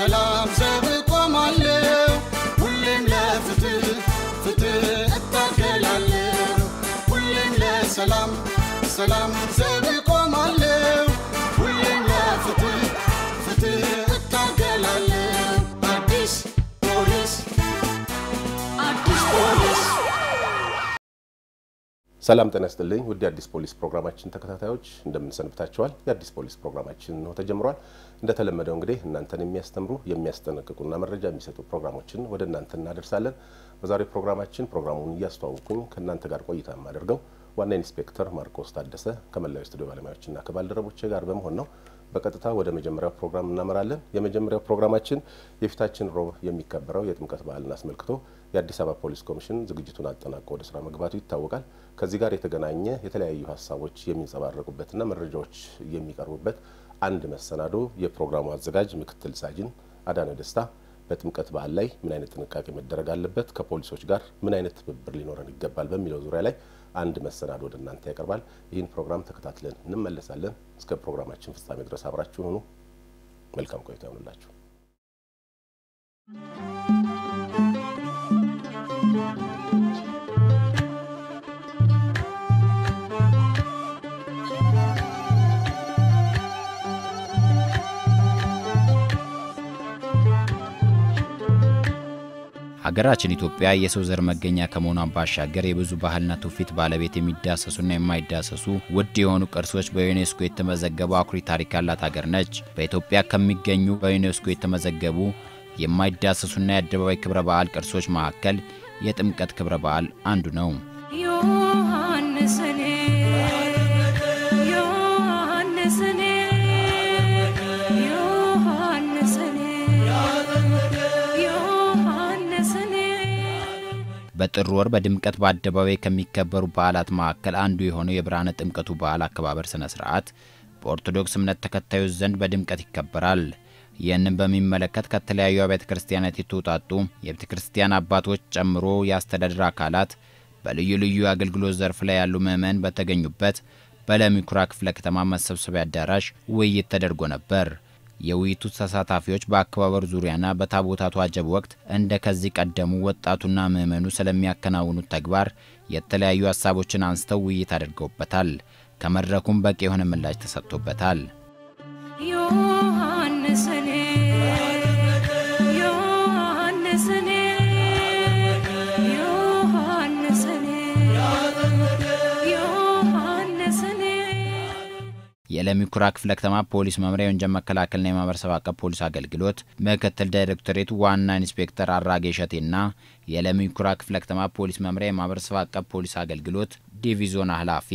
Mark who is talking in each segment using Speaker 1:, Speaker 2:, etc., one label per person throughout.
Speaker 1: ለሰላም ዘብ ቆማለሁ ሁሌም ለፍትህ ፍትህ እታገላለሁ። ሁሌም ለሰላም ሰላም ዘብ
Speaker 2: ሰላም ጤና ይስጥልኝ ውድ የአዲስ ፖሊስ ፕሮግራማችን ተከታታዮች እንደምን ሰንብታችኋል? የአዲስ ፖሊስ ፕሮግራማችን ነው ተጀምሯል። እንደተለመደው እንግዲህ እናንተን የሚያስተምሩ የሚያስጠነቅቁና መረጃ የሚሰጡ ፕሮግራሞችን ወደ እናንተ እናደርሳለን። በዛሬው ፕሮግራማችን ፕሮግራሙን እያስተዋወቅኩኝ ከእናንተ ጋር ቆይታ የማደርገው ዋና ኢንስፔክተር ማርቆስ ታደሰ ከመላው ስቱዲዮ ባለሙያዎችና ከባልደረቦቼ ጋር በመሆን ነው። በቀጥታ ወደ መጀመሪያው ፕሮግራም እናመራለን። የመጀመሪያው ፕሮግራማችን የፊታችን ሮብ የሚከበረው የጥምቀት በዓልን አስመልክቶ የአዲስ አበባ ፖሊስ ኮሚሽን ዝግጅቱን አጠናቆ ወደ ስራ መግባቱ ይታወቃል። ከዚህ ጋር የተገናኘ የተለያዩ ሀሳቦች የሚንጸባረቁበትና መረጃዎች የሚቀርቡበት አንድ መሰናዶ የፕሮግራሙ አዘጋጅ ምክትል ሳጅን አዳነ ደስታ በጥምቀት በዓል ላይ ምን አይነት ጥንቃቄ መደረግ አለበት፣ ከፖሊሶች ጋር ምን አይነት ትብብር ሊኖረን ይገባል በሚለው ዙሪያ ላይ አንድ መሰናዶ ወደ እናንተ ያቀርባል። ይህን ፕሮግራም ተከታትለን እንመለሳለን። እስከ ፕሮግራማችን ፍጻሜ ድረስ አብራችሁ ሆኑ። መልካም ቆይታ ይሆንላችሁ።
Speaker 3: ሀገራችን ኢትዮጵያ የሰው ዘር መገኛ ከመሆኗን ባሻገር የብዙ ባህልና ትውፊት ባለቤት የሚዳሰሱና የማይዳሰሱ ውድ የሆኑ ቅርሶች በዩኔስኮ የተመዘገቡ አኩሪ ታሪክ ያላት ሀገር ነች። በኢትዮጵያ ከሚገኙ በዩኔስኮ የተመዘገቡ የማይዳሰሱና የአደባባይ ክብረ በዓል ቅርሶች መካከል የጥምቀት ክብረ በዓል አንዱ ነው። በጥር ወር በድምቀት በአደባባይ ከሚከበሩ በዓላት መካከል አንዱ የሆነው የብርሃነ ጥምቀቱ በዓል አከባበር ስነ ስርዓት በኦርቶዶክስ እምነት ተከታዮች ዘንድ በድምቀት ይከበራል። ይህንን በሚመለከት ከተለያዩ አብያተ ክርስቲያናት የተውጣጡ የቤተ ክርስቲያን አባቶች ጨምሮ የአስተዳደር አካላት በልዩ ልዩ የአገልግሎት ዘርፍ ላይ ያሉ ምዕመን በተገኙበት በለሚ ኩራ ክፍለ ከተማ መሰብሰቢያ አዳራሽ ውይይት ተደርጎ ነበር። የውይይቱ ተሳታፊዎች በአከባበሩ ዙሪያና በታቦታቱ አጀብ ወቅት እንደ ከዚህ ቀደሙ ወጣቱና ምዕመኑ ስለሚያከናውኑት ተግባር የተለያዩ ሀሳቦችን አንስተው ውይይት አድርገውበታል። ከመድረኩም በቂ የሆነ ምላሽ ተሰጥቶበታል። የለሚ ኩራ ክፍለ ከተማ ፖሊስ መምሪያ የወንጀል መከላከልና የማህበረሰብ አቀፍ ፖሊስ አገልግሎት ምክትል ዳይሬክቶሬት ዋና ኢንስፔክተር አራጌ እሸቴና የለሚ ኩራ ክፍለ ከተማ ፖሊስ መምሪያ የማህበረሰብ አቀፍ ፖሊስ አገልግሎት ዲቪዞን ኃላፊ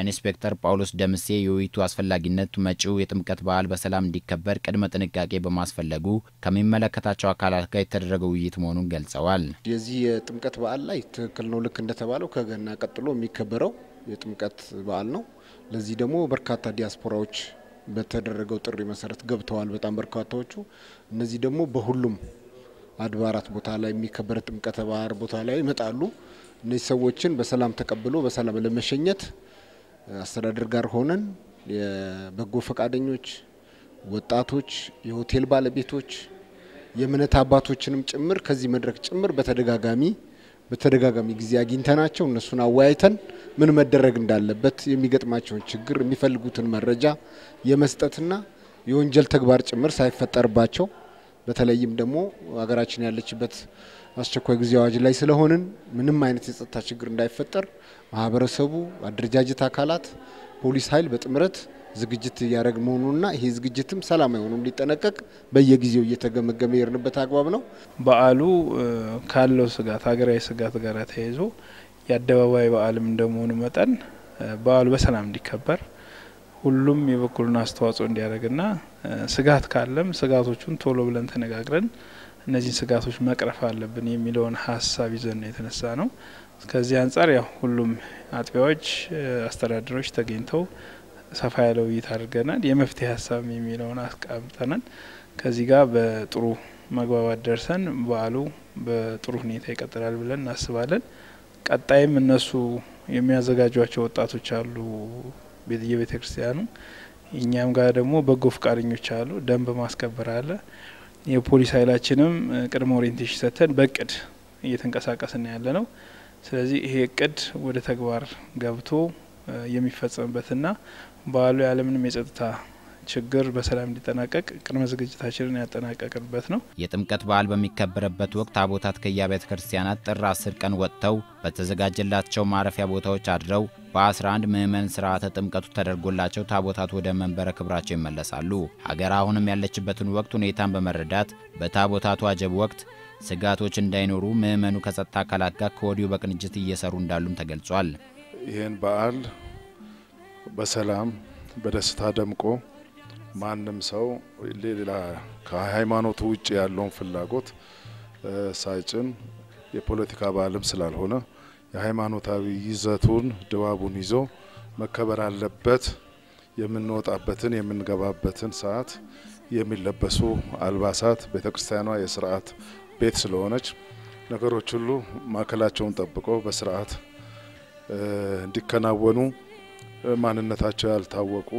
Speaker 3: ኢንስፔክተር ጳውሎስ ደምሴ የውይይቱ አስፈላጊነት መጪው የጥምቀት በዓል በሰላም እንዲከበር ቅድመ ጥንቃቄ በማስፈለጉ ከሚመለከታቸው አካላት ጋር የተደረገ ውይይት መሆኑን ገልጸዋል።
Speaker 4: የዚህ የጥምቀት በዓል ላይ ትክክል ነው። ልክ እንደተባለው ከገና ቀጥሎ የሚከበረው የጥምቀት በዓል ነው። ለዚህ ደግሞ በርካታ ዲያስፖራዎች በተደረገው ጥሪ መሰረት ገብተዋል። በጣም በርካታዎቹ እነዚህ ደግሞ በሁሉም አድባራት ቦታ ላይ የሚከበር ጥምቀተ ባህር ቦታ ላይ ይመጣሉ። እነዚህ ሰዎችን በሰላም ተቀብሎ በሰላም ለመሸኘት አስተዳደር ጋር ሆነን የበጎ ፈቃደኞች፣ ወጣቶች፣ የሆቴል ባለቤቶች፣ የእምነት አባቶችንም ጭምር ከዚህ መድረክ ጭምር በተደጋጋሚ በተደጋጋሚ ጊዜ አግኝተናቸው እነሱን አወያይተን ምን መደረግ እንዳለበት የሚገጥማቸውን ችግር የሚፈልጉትን መረጃ የመስጠትና የወንጀል ተግባር ጭምር ሳይፈጠርባቸው በተለይም ደግሞ ሀገራችን ያለችበት አስቸኳይ ጊዜ አዋጅ ላይ ስለሆንን ምንም አይነት የጸጥታ ችግር እንዳይፈጠር ማህበረሰቡ፣ አደረጃጀት አካላት፣ ፖሊስ ኃይል በጥምረት ዝግጅት እያደረግ መሆኑና ይሄ ዝግጅትም ሰላማዊ ሆኖ እንዲጠነቀቅ በየጊዜው እየተገመገመ የሄድንበት አግባብ ነው።
Speaker 5: በዓሉ ካለው ስጋት ሀገራዊ ስጋት ጋር ተያይዞ የአደባባይ በዓልም እንደመሆኑ መጠን በዓሉ በሰላም እንዲከበር ሁሉም የበኩሉን አስተዋጽኦ እንዲያደርግና ስጋት ካለም ስጋቶቹን ቶሎ ብለን ተነጋግረን እነዚህን ስጋቶች መቅረፍ አለብን የሚለውን ሀሳብ ይዘን ነው የተነሳ ነው። ከዚህ አንጻር ያው ሁሉም አጥቢያዎች፣ አስተዳደሮች ተገኝተው ሰፋ ያለ ውይይት አድርገናል። የመፍትሄ ሀሳብ የሚለውን አስቀምጠናል። ከዚህ ጋር በጥሩ መግባባት ደርሰን በዓሉ በጥሩ ሁኔታ ይቀጥላል ብለን እናስባለን። ቀጣይም እነሱ የሚያዘጋጇቸው ወጣቶች አሉ የቤተ ክርስቲያኑ እኛም ጋር ደግሞ በጎ ፈቃደኞች አሉ። ደንብ ማስከበር አለ። የፖሊስ ኃይላችንም ቅድመ orientation ሰጥተን በእቅድ እየተንቀሳቀስን ያለ ነው። ስለዚህ ይሄ እቅድ ወደ ተግባር ገብቶ የሚፈጸምበትና በዓሉ ያለምንም የጸጥታ ችግር በሰላም እንዲጠናቀቅ ቅድመ ዝግጅታችንን ያጠናቀቅንበት ነው።
Speaker 3: የጥምቀት በዓል በሚከበርበት ወቅት ታቦታት ከየአብያተ ክርስቲያናት ጥር 10 ቀን ወጥተው በተዘጋጀላቸው ማረፊያ ቦታዎች አድረው በ11 ምዕመን ስርዓተ ጥምቀቱ ተደርጎላቸው ታቦታት ወደ መንበረ ክብራቸው ይመለሳሉ። ሀገር አሁንም ያለችበትን ወቅት ሁኔታን በመረዳት በታቦታቱ አጀብ ወቅት ስጋቶች እንዳይኖሩ ምዕመኑ ከጸጥታ አካላት ጋር ከወዲሁ በቅንጅት እየሰሩ እንዳሉም ተገልጿል።
Speaker 6: ይህን በዓል በሰላም በደስታ ደምቆ ማንም ሰው ሌላ ከሃይማኖቱ ውጭ ያለውን ፍላጎት ሳይጭን የፖለቲካ በዓልም ስላልሆነ የሃይማኖታዊ ይዘቱን ድባቡን ይዞ መከበር አለበት። የምንወጣበትን የምንገባበትን ሰዓት የሚለበሱ አልባሳት ቤተ ክርስቲያኗ የስርዓት ቤት ስለሆነች ነገሮች ሁሉ ማዕከላቸውን ጠብቀው በስርዓት እንዲከናወኑ ማንነታቸው ያልታወቁ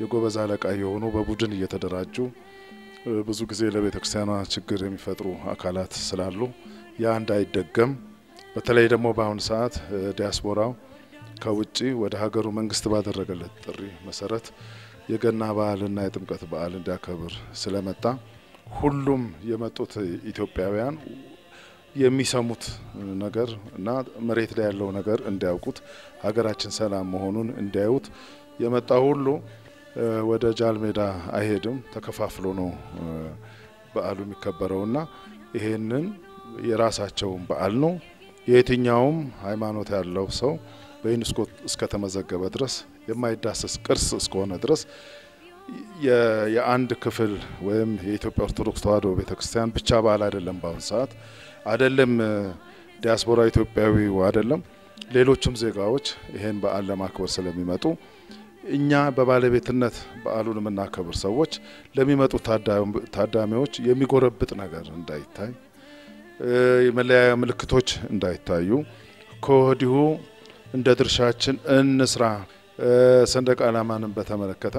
Speaker 6: የጎበዝ አለቃ የሆኑ በቡድን እየተደራጁ ብዙ ጊዜ ለቤተ ክርስቲያኗ ችግር የሚፈጥሩ አካላት ስላሉ ያ እንዳይደገም። በተለይ ደግሞ በአሁኑ ሰዓት ዲያስፖራው ከውጭ ወደ ሀገሩ መንግስት ባደረገለት ጥሪ መሰረት የገና በዓልና የጥምቀት በዓል እንዲያከብር ስለመጣ ሁሉም የመጡት ኢትዮጵያውያን የሚሰሙት ነገር እና መሬት ላይ ያለው ነገር እንዲያውቁት ሀገራችን ሰላም መሆኑን እንዲያዩት የመጣ ሁሉ ወደ ጃል ሜዳ አይሄድም። ተከፋፍሎ ነው በዓሉ የሚከበረውና ይሄንን የራሳቸውን በዓል ነው። የየትኛውም ሃይማኖት ያለው ሰው በዩኔስኮ እስከተመዘገበ ድረስ የማይዳሰስ ቅርስ እስከሆነ ድረስ የአንድ ክፍል ወይም የኢትዮጵያ ኦርቶዶክስ ተዋሕዶ ቤተክርስቲያን ብቻ በዓል አይደለም። በአሁኑ ሰዓት አይደለም ዲያስፖራ ኢትዮጵያዊው አይደለም፣ ሌሎችም ዜጋዎች ይሄን በዓል ለማክበር ስለሚመጡ እኛ በባለቤትነት በዓሉን የምናከብር ሰዎች ለሚመጡ ታዳሚዎች የሚጎረብጥ ነገር እንዳይታይ፣ የመለያያ ምልክቶች እንዳይታዩ ከወዲሁ እንደ ድርሻችን እንስራ። ሰንደቅ ዓላማንም በተመለከተ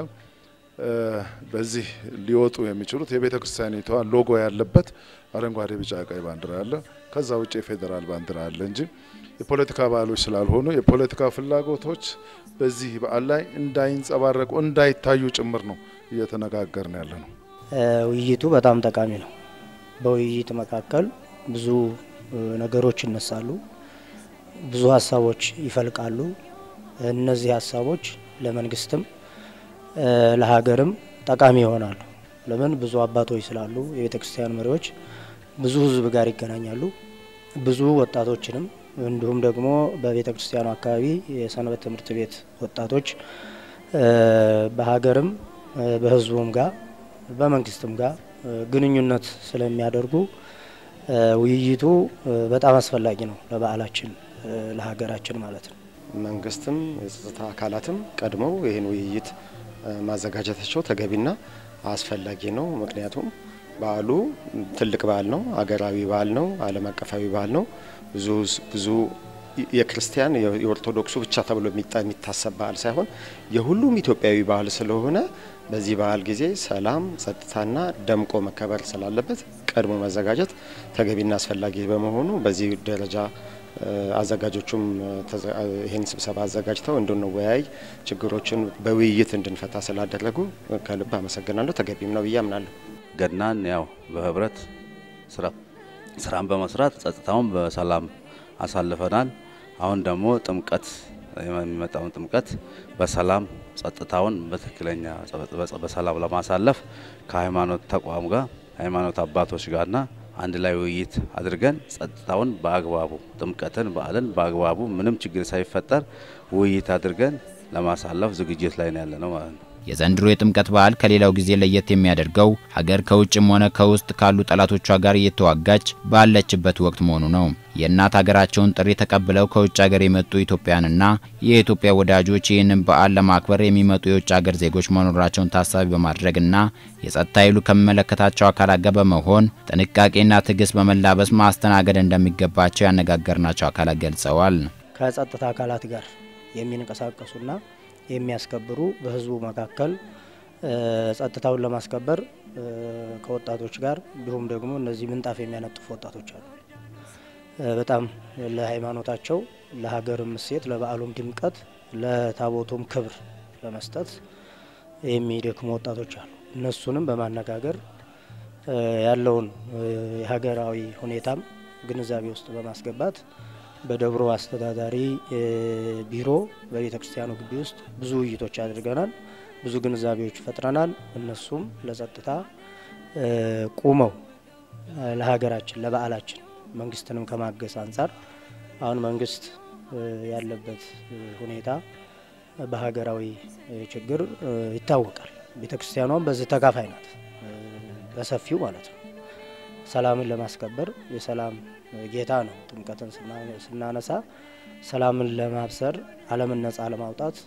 Speaker 6: በዚህ ሊወጡ የሚችሉት የቤተ ክርስቲያኒቷ ሎጎ ያለበት አረንጓዴ፣ ቢጫ፣ ቀይ ባንዲራ አለ። ከዛ ውጭ የፌዴራል ባንዲራ አለ እንጂ የፖለቲካ በዓሎች ስላልሆኑ የፖለቲካ ፍላጎቶች በዚህ በዓል ላይ እንዳይንጸባረቁ እንዳይታዩ ጭምር ነው እየተነጋገርን ያለ ነው።
Speaker 7: ውይይቱ በጣም ጠቃሚ ነው። በውይይት መካከል ብዙ ነገሮች ይነሳሉ፣ ብዙ ሀሳቦች ይፈልቃሉ። እነዚህ ሀሳቦች ለመንግስትም ለሀገርም ጠቃሚ ይሆናሉ። ለምን ብዙ አባቶች ስላሉ የቤተ ክርስቲያን መሪዎች ብዙ ሕዝብ ጋር ይገናኛሉ። ብዙ ወጣቶችንም እንዲሁም ደግሞ በቤተ ክርስቲያኑ አካባቢ የሰንበት ትምህርት ቤት ወጣቶች በሀገርም በሕዝቡም ጋር በመንግስትም ጋር ግንኙነት ስለሚያደርጉ ውይይቱ በጣም አስፈላጊ ነው ለበዓላችን ለሀገራችን ማለት ነው።
Speaker 8: መንግስትም የጸጥታ አካላትም ቀድመው ይህን ውይይት ማዘጋጀታቸው ተገቢና አስፈላጊ ነው። ምክንያቱም በዓሉ ትልቅ በዓል ነው፣ አገራዊ በዓል ነው፣ ዓለም አቀፋዊ በዓል ነው። ብዙ ብዙ የክርስቲያን የኦርቶዶክሱ ብቻ ተብሎ የሚታሰብ በዓል ሳይሆን የሁሉም ኢትዮጵያዊ በዓል ስለሆነ በዚህ በዓል ጊዜ ሰላም፣ ጸጥታና ደምቆ መከበር ስላለበት ቀድሞ መዘጋጀት ተገቢና አስፈላጊ በመሆኑ በዚህ ደረጃ አዘጋጆቹም ይህን ስብሰባ አዘጋጅተው እንድንወያይ ችግሮችን በውይይት እንድንፈታ ስላደረጉ ከልብ አመሰግናለሁ። ተገቢም ነው ብዬ አምናለሁ።
Speaker 9: ገናን ያው በህብረት ስራን በመስራት ጸጥታውን በሰላም አሳልፈናል። አሁን ደግሞ ጥምቀት የሚመጣውን ጥምቀት በሰላም ጸጥታውን በትክክለኛ በሰላም ለማሳለፍ ከሃይማኖት ተቋም ጋር ሃይማኖት አባቶች ጋርና አንድ ላይ ውይይት አድርገን ጸጥታውን በአግባቡ ጥምቀትን በዓልን በአግባቡ ምንም ችግር ሳይፈጠር ውይይት አድርገን ለማሳለፍ ዝግጅት ላይ ነው ያለ ማለት ነው።
Speaker 3: የዘንድሮ የጥምቀት በዓል ከሌላው ጊዜ ለየት የሚያደርገው ሀገር ከውጭም ሆነ ከውስጥ ካሉ ጠላቶቿ ጋር እየተዋጋች ባለችበት ወቅት መሆኑ ነው። የእናት ሀገራቸውን ጥሪ ተቀብለው ከውጭ ሀገር የመጡ ኢትዮጵያንና የኢትዮጵያ ወዳጆች ይህንን በዓል ለማክበር የሚመጡ የውጭ ሀገር ዜጎች መኖራቸውን ታሳቢ በማድረግና የጸጥታ ኃይሉ ከሚመለከታቸው አካላት ጋር በመሆን ጥንቃቄና ትዕግስት በመላበስ ማስተናገድ እንደሚገባቸው ያነጋገርናቸው አካላት ገልጸዋል።
Speaker 7: ከጸጥታ አካላት ጋር የሚንቀሳቀሱና የሚያስከብሩ በህዝቡ መካከል ጸጥታውን ለማስከበር ከወጣቶች ጋር እንዲሁም ደግሞ እነዚህ ምንጣፍ የሚያነጥፉ ወጣቶች አሉ። በጣም ለሃይማኖታቸው፣ ለሀገርም እሴት፣ ለበዓሉም ድምቀት፣ ለታቦቱም ክብር ለመስጠት የሚደክሙ ወጣቶች አሉ። እነሱንም በማነጋገር ያለውን የሀገራዊ ሁኔታም ግንዛቤ ውስጥ በማስገባት በደብሮ አስተዳዳሪ ቢሮ በቤተ ክርስቲያኑ ግቢ ውስጥ ብዙ ውይይቶች አድርገናል። ብዙ ግንዛቤዎች ፈጥረናል። እነሱም ለጸጥታ ቁመው ለሀገራችን ለበዓላችን መንግስትንም ከማገዝ አንጻር አሁን መንግስት ያለበት ሁኔታ በሀገራዊ ችግር ይታወቃል። ቤተ ክርስቲያኗም በዚህ ተካፋይ ናት፣ በሰፊው ማለት ነው። ሰላምን ለማስከበር የሰላም ጌታ ነው። ጥምቀትን ስናነሳ ሰላምን ለማብሰር ዓለምን ነጻ ለማውጣት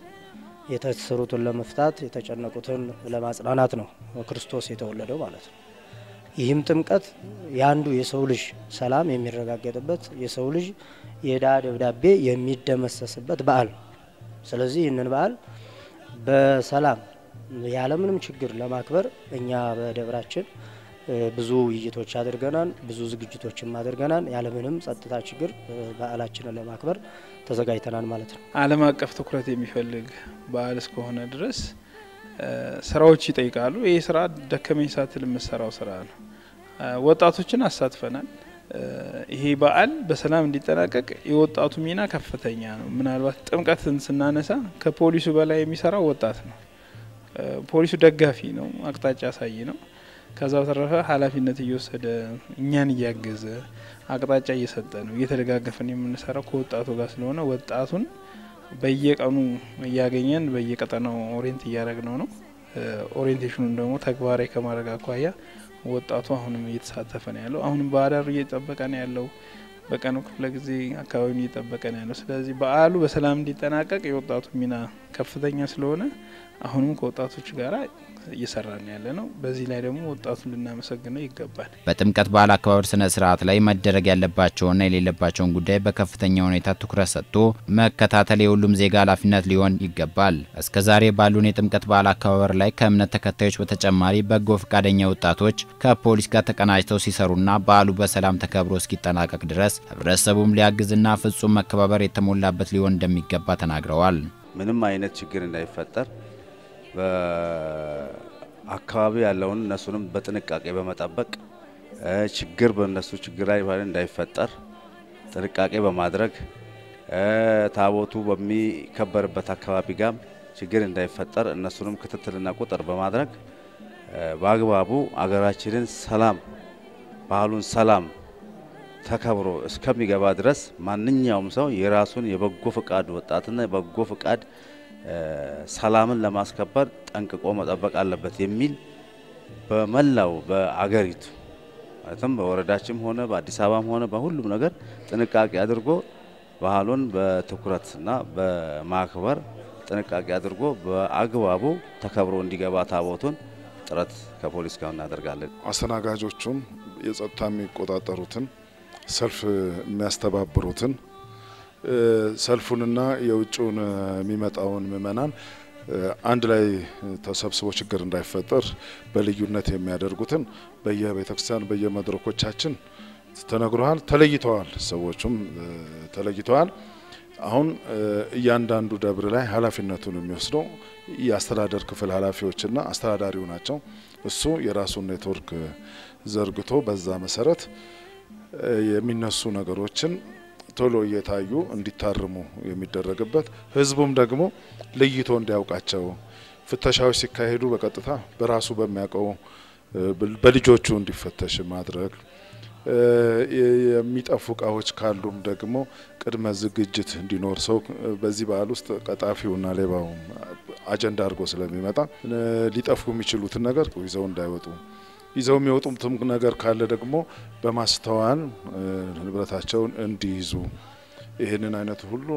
Speaker 7: የተሰሩትን ለመፍታት የተጨነቁትን ለማጽናናት ነው ክርስቶስ የተወለደው ማለት ነው። ይህም ጥምቀት የአንዱ የሰው ልጅ ሰላም የሚረጋገጥበት የሰው ልጅ የዕዳ ደብዳቤ የሚደመሰስበት በዓል ነው። ስለዚህ ይህንን በዓል በሰላም ያለምንም ችግር ለማክበር እኛ በደብራችን ብዙ ውይይቶች አድርገናል። ብዙ ዝግጅቶችም አድርገናል። ያለምንም ጸጥታ ችግር በዓላችንን ለማክበር ተዘጋጅተናል ማለት ነው።
Speaker 5: ዓለም አቀፍ ትኩረት የሚፈልግ በዓል እስከሆነ ድረስ ስራዎች ይጠይቃሉ። ይህ ስራ ደከመኝ ሳትል የምሰራው ስራ ነው። ወጣቶችን አሳትፈናል። ይሄ በዓል በሰላም እንዲጠናቀቅ የወጣቱ ሚና ከፍተኛ ነው። ምናልባት ጥምቀትን ስናነሳ ከፖሊሱ በላይ የሚሰራው ወጣት ነው። ፖሊሱ ደጋፊ ነው፣ አቅጣጫ አሳይ ነው። ከዛ በተረፈ ኃላፊነት እየወሰደ እኛን እያገዘ አቅጣጫ እየሰጠ ነው። እየተደጋገፈን የምንሰራው ከወጣቱ ጋር ስለሆነ ወጣቱን በየቀኑ እያገኘን በየቀጠናው orient እያደረግነው ነው። orientation ኑን ደግሞ ተግባራዊ ከማድረግ አኳያ ወጣቱ አሁንም እየተሳተፈ ነው ያለው። አሁንም በአዳሩ እየጠበቀ ነው ያለው። በቀኑ ክፍለ ጊዜ አካባቢውን እየጠበቀ ነው ያለው። ስለዚህ በዓሉ በሰላም እንዲጠናቀቅ የወጣቱ ሚና ከፍተኛ ስለሆነ አሁንም ከወጣቶች ጋር እየሰራን ያለ ነው። በዚህ ላይ ደግሞ ወጣቱን ልናመሰግነው ይገባል።
Speaker 3: በጥምቀት በዓል አከባበር ስነ ስርዓት ላይ መደረግ ያለባቸውና የሌለባቸውን ጉዳይ በከፍተኛ ሁኔታ ትኩረት ሰጥቶ መከታተል የሁሉም ዜጋ ኃላፊነት ሊሆን ይገባል። እስከ ዛሬ ባሉን የጥምቀት በዓል አከባበር ላይ ከእምነት ተከታዮች በተጨማሪ በጎ ፈቃደኛ ወጣቶች ከፖሊስ ጋር ተቀናጅተው ሲሰሩና በዓሉ በሰላም ተከብሮ እስኪጠናቀቅ ድረስ ህብረተሰቡም ሊያግዝና ፍጹም መከባበር የተሞላበት ሊሆን እንደሚገባ ተናግረዋል።
Speaker 9: ምንም አይነት ችግር እንዳይፈጠር በአካባቢ ያለውን እነሱንም በጥንቃቄ በመጠበቅ ችግር በእነሱ ችግር ላይ እንዳይፈጠር ጥንቃቄ በማድረግ ታቦቱ በሚከበርበት አካባቢ ጋም ችግር እንዳይፈጠር እነሱንም ክትትልና ቁጥር በማድረግ በአግባቡ አገራችንን ሰላም ባህሉን ሰላም ተከብሮ እስከሚገባ ድረስ ማንኛውም ሰው የራሱን የበጎ ፍቃድ ወጣትና የበጎ ፍቃድ ሰላምን ለማስከበር ጠንቅቆ መጠበቅ አለበት የሚል በመላው በአገሪቱ ማለትም በወረዳችም ሆነ በአዲስ አበባም ሆነ በሁሉም ነገር ጥንቃቄ አድርጎ ባህሉን በትኩረትና በማክበር ጥንቃቄ አድርጎ በአግባቡ ተከብሮ እንዲገባ ታቦቱን ጥረት ከፖሊስ ጋር እናደርጋለን።
Speaker 6: አስተናጋጆቹም የጸጥታ የሚቆጣጠሩትን ሰልፍ የሚያስተባብሩትን ሰልፉንና የውጭውን የሚመጣውን ምእመናን አንድ ላይ ተሰብስቦ ችግር እንዳይፈጠር በልዩነት የሚያደርጉትን በየቤተ ክርስቲያን በየመድረኮቻችን ተነግረዋል። ተለይተዋል፣ ሰዎቹም ተለይተዋል። አሁን እያንዳንዱ ደብር ላይ ኃላፊነቱን የሚወስደው የአስተዳደር ክፍል ኃላፊዎችና አስተዳዳሪው ናቸው። እሱ የራሱን ኔትወርክ ዘርግቶ በዛ መሰረት የሚነሱ ነገሮችን ቶሎ እየታዩ እንዲታርሙ የሚደረግበት ህዝቡም ደግሞ ለይቶ እንዲያውቃቸው ፍተሻዎች ሲካሄዱ በቀጥታ በራሱ በሚያውቀው በልጆቹ እንዲፈተሽ ማድረግ የሚጠፉ እቃዎች ካሉም ደግሞ ቅድመ ዝግጅት እንዲኖር ሰው በዚህ በዓል ውስጥ ቀጣፊውና ሌባው አጀንዳ አድርጎ ስለሚመጣ ሊጠፉ የሚችሉትን ነገር ይዘው እንዳይወጡ ይዘው የሚወጡትም ነገር ካለ ደግሞ በማስተዋል ንብረታቸውን እንዲይዙ ይህንን አይነት ሁሉ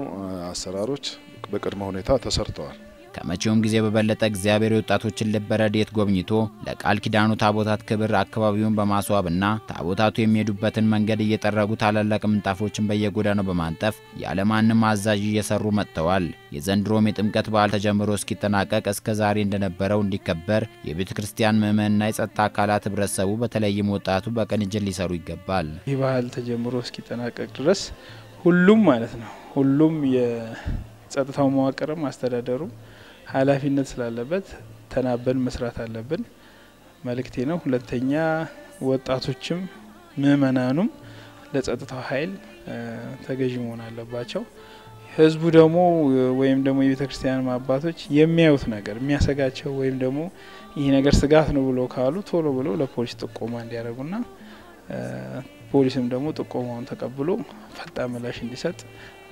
Speaker 6: አሰራሮች በቅድመ ሁኔታ ተሰርተዋል።
Speaker 3: ከመቼውም ጊዜ በበለጠ እግዚአብሔር የወጣቶችን ልበ ረድኤት ጎብኝቶ ለቃል ኪዳኑ ታቦታት ክብር አካባቢውን በማስዋብና ታቦታቱ የሚሄዱበትን መንገድ እየጠረጉ ታላላቅ ምንጣፎችን በየጎዳናው በማንጠፍ ያለማንም አዛዥ እየሰሩ መጥተዋል። የዘንድሮም የጥምቀት በዓል ተጀምሮ እስኪጠናቀቅ እስከ ዛሬ እንደነበረው እንዲከበር የቤተ ክርስቲያን ምዕመንና የጸጥታ አካላት ህብረተሰቡ በተለይም ወጣቱ በቅንጅት ሊሰሩ ይገባል።
Speaker 5: ይህ ባህል ተጀምሮ እስኪጠናቀቅ ድረስ ሁሉም ማለት ነው ሁሉም የጸጥታው መዋቅርም አስተዳደሩም ኃላፊነት ስላለበት ተናበን መስራት አለብን መልእክቴ ነው። ሁለተኛ ወጣቶችም ምዕመናኑም ለጸጥታው ኃይል ተገዥ መሆን አለባቸው። ህዝቡ ደግሞ ወይም ደግሞ የቤተ ክርስቲያን አባቶች የሚያዩት ነገር የሚያሰጋቸው ወይም ደግሞ ይህ ነገር ስጋት ነው ብሎ ካሉ ቶሎ ብሎ ለፖሊስ ጥቆማ እንዲያደርጉና ፖሊስም ደግሞ ጥቆማውን ተቀብሎ ፈጣን ምላሽ እንዲሰጥ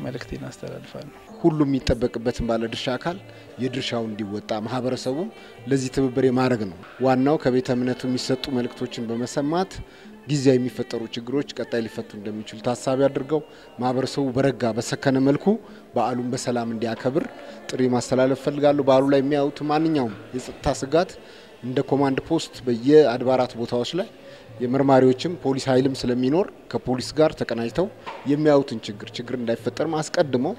Speaker 5: መልእክቴን አስተላልፋለሁ።
Speaker 4: ሁሉም የሚጠበቅበትን ባለድርሻ አካል የድርሻውን እንዲወጣ ማህበረሰቡም ለዚህ ትብብር የማድረግ ነው። ዋናው ከቤተ እምነቱ የሚሰጡ መልእክቶችን በመሰማት ጊዜያዊ የሚፈጠሩ ችግሮች ቀጣይ ሊፈቱ እንደሚችሉ ታሳቢ አድርገው ማህበረሰቡ በረጋ በሰከነ መልኩ በዓሉን በሰላም እንዲያከብር ጥሪ ማስተላለፍ ፈልጋለሁ። በዓሉ ላይ የሚያዩት ማንኛውም የጸጥታ ስጋት እንደ ኮማንድ ፖስት በየአድባራት ቦታዎች ላይ የመርማሪዎችም ፖሊስ ኃይልም ስለሚኖር ከፖሊስ ጋር ተቀናጅተው የሚያዩትን ችግር ችግር እንዳይፈጠርም አስቀድመው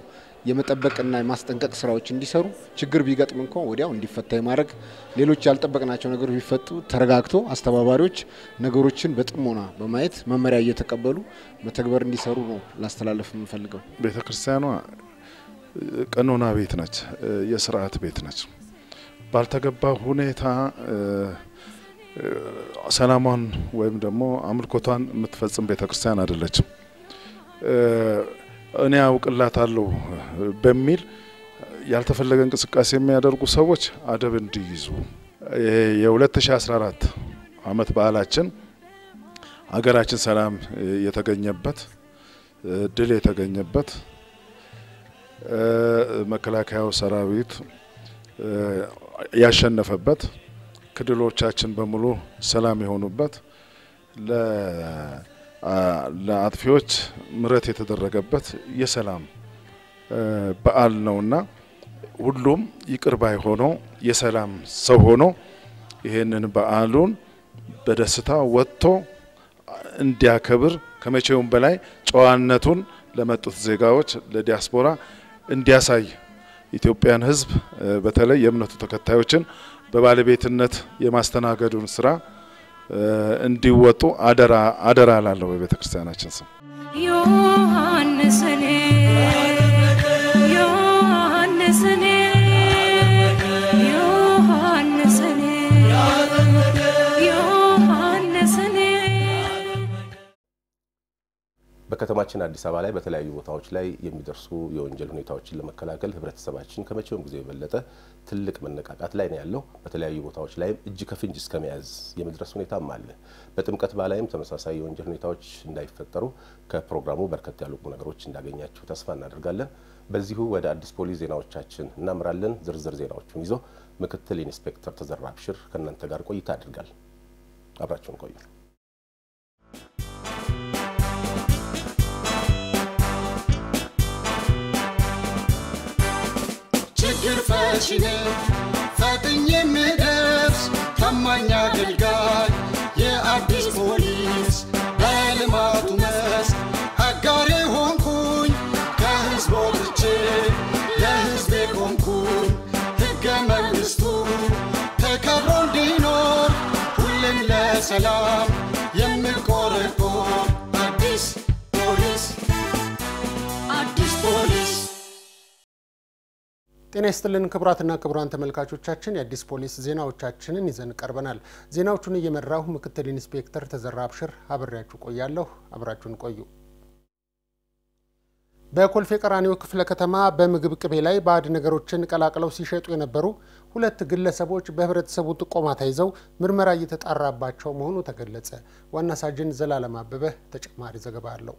Speaker 4: የመጠበቅና የማስጠንቀቅ ስራዎች እንዲሰሩ ችግር ቢገጥም እንኳ ወዲያው እንዲፈታ የማድረግ ሌሎች ያልጠበቅናቸው ነገሮች ቢፈጠሩ ተረጋግቶ አስተባባሪዎች ነገሮችን በጥሞና በማየት መመሪያ እየተቀበሉ መተግበር እንዲሰሩ ነው ላስተላለፍ የምፈልገው።
Speaker 6: ቤተ ክርስቲያኗ ቀኖና ቤት ነች፣ የስርዓት ቤት ነች። ባልተገባ ሁኔታ ሰላሟን ወይም ደግሞ አምልኮቷን የምትፈጽም ቤተ ክርስቲያን አይደለችም። እኔ አውቅላታለሁ በሚል ያልተፈለገ እንቅስቃሴ የሚያደርጉ ሰዎች አደብ እንዲይዙ የ2014 ዓመት በዓላችን ሀገራችን ሰላም የተገኘበት ድል የተገኘበት መከላከያው ሰራዊት ያሸነፈበት ክልሎቻችን በሙሉ ሰላም የሆኑበት ለአጥፊዎች ምሕረት የተደረገበት የሰላም በዓል ነውና ሁሉም ይቅር ባይ ሆኖ የሰላም ሰው ሆኖ ይሄንን በዓሉን በደስታ ወጥቶ እንዲያከብር ከመቼውም በላይ ጨዋነቱን ለመጡት ዜጋዎች ለዲያስፖራ እንዲያሳይ ኢትዮጵያን ሕዝብ በተለይ የእምነቱ ተከታዮችን በባለቤትነት የማስተናገዱን ስራ እንዲወጡ አደራ አደራ ላለው በቤተ ክርስቲያናችን ስም
Speaker 2: በከተማችን አዲስ አበባ ላይ በተለያዩ ቦታዎች ላይ የሚደርሱ የወንጀል ሁኔታዎችን ለመከላከል ህብረተሰባችን ከመቼውም ጊዜ የበለጠ ትልቅ መነቃቃት ላይ ነው ያለው። በተለያዩ ቦታዎች ላይም እጅ ከፍንጅ እስከ መያዝ የመድረስ ሁኔታም አለ። በጥምቀት በዓል ላይም ተመሳሳይ የወንጀል ሁኔታዎች እንዳይፈጠሩ ከፕሮግራሙ በርከት ያሉ ቁም ነገሮች እንዳገኛችሁ ተስፋ እናደርጋለን። በዚሁ ወደ አዲስ ፖሊስ ዜናዎቻችን እናምራለን። ዝርዝር ዜናዎቹን ይዞ ምክትል ኢንስፔክተር ተዘራ አብሽር ከእናንተ ጋር ቆይታ ያደርጋል። አብራችሁን ቆዩ።
Speaker 1: ፈቺ ነኝ ፈጥኜ የምደርስ ታማኝ አገልጋይ የአዲስ ፖሊስ በልማቱ መስክ አጋሬ ሆንኩኝ ከህዝብ ወጥቼ ለህዝቤ ቆምኩኝ። ሕገ መንግሥቱ ተከብሮ እንዲኖር ሁሌም ለሰላም
Speaker 10: ጤና ይስጥልን ክቡራትና ክቡራን ተመልካቾቻችን የአዲስ ፖሊስ ዜናዎቻችንን ይዘን ቀርበናል። ዜናዎቹን እየመራሁ ምክትል ኢንስፔክተር ተዘራ አብሽር አብሬያችሁ ቆያለሁ። አብራችሁን ቆዩ። በኮልፌ ቀራኒዮ ክፍለ ከተማ በምግብ ቅቤ ላይ ባዕድ ነገሮችን ቀላቅለው ሲሸጡ የነበሩ ሁለት ግለሰቦች በህብረተሰቡ ጥቆማ ተይዘው ምርመራ እየተጣራባቸው መሆኑ ተገለጸ። ዋና ሳጅን ዘላለም አበበ ተጨማሪ ዘገባ አለው።